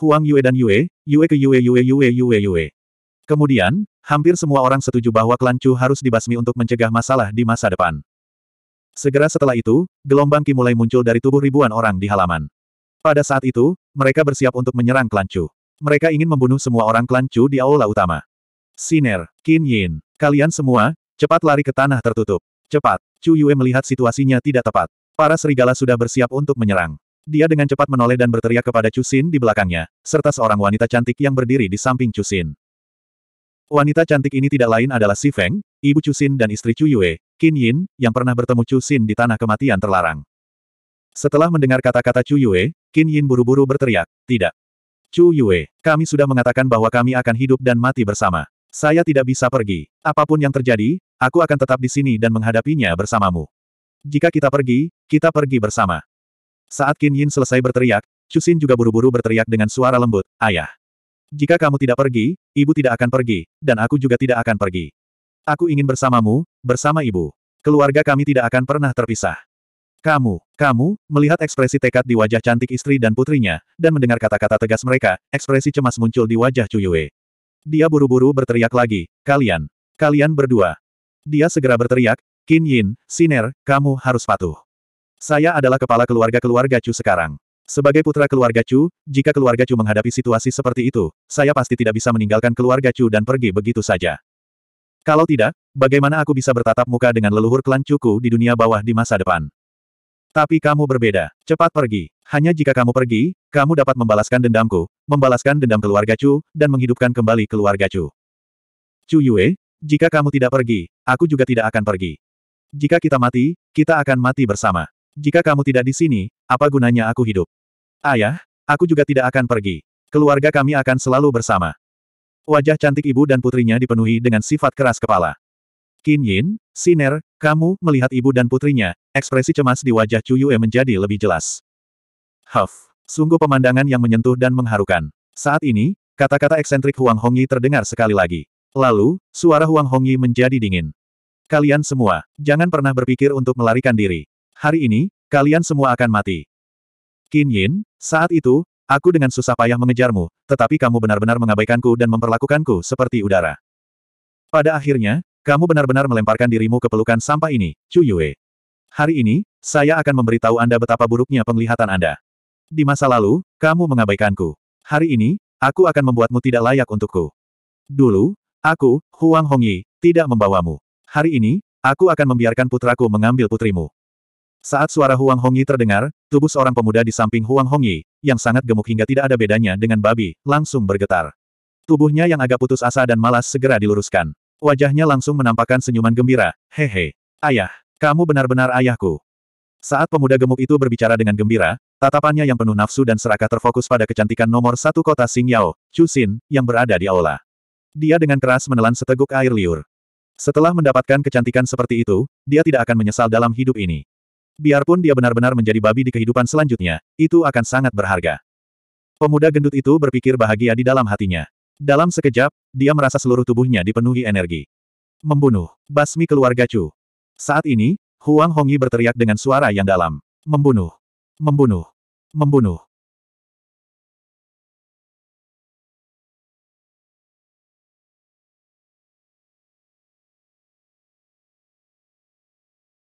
Huang Yue dan Yue, Yue ke Yue Yue Yue Yue Yue. Kemudian, hampir semua orang setuju bahwa klan Chu harus dibasmi untuk mencegah masalah di masa depan. Segera setelah itu, gelombang Qi mulai muncul dari tubuh ribuan orang di halaman. Pada saat itu, mereka bersiap untuk menyerang klan Chu. Mereka ingin membunuh semua orang klan Chu di aula utama. Siner, Qin Yin, kalian semua, cepat lari ke tanah tertutup. Cepat, Chu Yue melihat situasinya tidak tepat. Para serigala sudah bersiap untuk menyerang. Dia dengan cepat menoleh dan berteriak kepada Chu Xin di belakangnya, serta seorang wanita cantik yang berdiri di samping Chu Xin. Wanita cantik ini tidak lain adalah Si Feng, ibu Chu Xin dan istri Chu Yue, Qin Yin, yang pernah bertemu Chu Xin di tanah kematian terlarang. Setelah mendengar kata-kata Chu Yue, Qin Yin buru-buru berteriak, tidak. Chu Yue, kami sudah mengatakan bahwa kami akan hidup dan mati bersama. Saya tidak bisa pergi. Apa pun yang terjadi, aku akan tetap di sini dan menghadapinya bersamamu. Jika kita pergi, kita pergi bersama. Saat Qin Yin selesai berteriak, Chu Xin juga buru-buru berteriak dengan suara lembut, Ayah. Jika kamu tidak pergi, ibu tidak akan pergi, dan aku juga tidak akan pergi. Aku ingin bersamamu, bersama ibu. Keluarga kami tidak akan pernah terpisah. Kamu, kamu, melihat ekspresi tekad di wajah cantik istri dan putrinya, dan mendengar kata-kata tegas mereka, ekspresi cemas muncul di wajah Chu Yue. Dia buru-buru berteriak lagi, kalian, kalian berdua. Dia segera berteriak, Qin Yin, Siner, kamu harus patuh. Saya adalah kepala keluarga-keluarga Chu sekarang. Sebagai putra keluarga Chu, jika keluarga Chu menghadapi situasi seperti itu, saya pasti tidak bisa meninggalkan keluarga Chu dan pergi begitu saja. Kalau tidak, bagaimana aku bisa bertatap muka dengan leluhur klan Chuku di dunia bawah di masa depan? Tapi kamu berbeda. Cepat pergi. Hanya jika kamu pergi, kamu dapat membalaskan dendamku, membalaskan dendam keluarga Chu, dan menghidupkan kembali keluarga Chu. Chu Yue, jika kamu tidak pergi, aku juga tidak akan pergi. Jika kita mati, kita akan mati bersama. Jika kamu tidak di sini, apa gunanya aku hidup? Ayah, aku juga tidak akan pergi. Keluarga kami akan selalu bersama. Wajah cantik ibu dan putrinya dipenuhi dengan sifat keras kepala. Qin Yin, Siner, kamu, melihat ibu dan putrinya, ekspresi cemas di wajah Chu Yue menjadi lebih jelas. Huff, sungguh pemandangan yang menyentuh dan mengharukan. Saat ini, kata-kata eksentrik Huang Hongyi terdengar sekali lagi. Lalu, suara Huang Hongyi menjadi dingin. Kalian semua, jangan pernah berpikir untuk melarikan diri. Hari ini, kalian semua akan mati. Qin Yin, saat itu, aku dengan susah payah mengejarmu, tetapi kamu benar-benar mengabaikanku dan memperlakukanku seperti udara. Pada akhirnya, kamu benar-benar melemparkan dirimu ke pelukan sampah ini, Chu Yue. Hari ini, saya akan memberitahu Anda betapa buruknya penglihatan Anda. Di masa lalu, kamu mengabaikanku. Hari ini, aku akan membuatmu tidak layak untukku. Dulu, aku, Huang Hongyi, tidak membawamu. Hari ini, aku akan membiarkan putraku mengambil putrimu. Saat suara Huang Hongyi terdengar, tubuh seorang pemuda di samping Huang Hongyi, yang sangat gemuk hingga tidak ada bedanya dengan babi, langsung bergetar. Tubuhnya yang agak putus asa dan malas segera diluruskan. Wajahnya langsung menampakkan senyuman gembira, hehe. Ayah, kamu benar-benar ayahku. Saat pemuda gemuk itu berbicara dengan gembira, tatapannya yang penuh nafsu dan serakah terfokus pada kecantikan nomor satu kota Yao, Chu Xin, yang berada di aula. Dia dengan keras menelan seteguk air liur. Setelah mendapatkan kecantikan seperti itu, dia tidak akan menyesal dalam hidup ini. Biarpun dia benar-benar menjadi babi di kehidupan selanjutnya, itu akan sangat berharga. Pemuda gendut itu berpikir bahagia di dalam hatinya. Dalam sekejap, dia merasa seluruh tubuhnya dipenuhi energi. Membunuh. Basmi keluarga Chu. Saat ini, Huang Hongyi berteriak dengan suara yang dalam. Membunuh. Membunuh. Membunuh.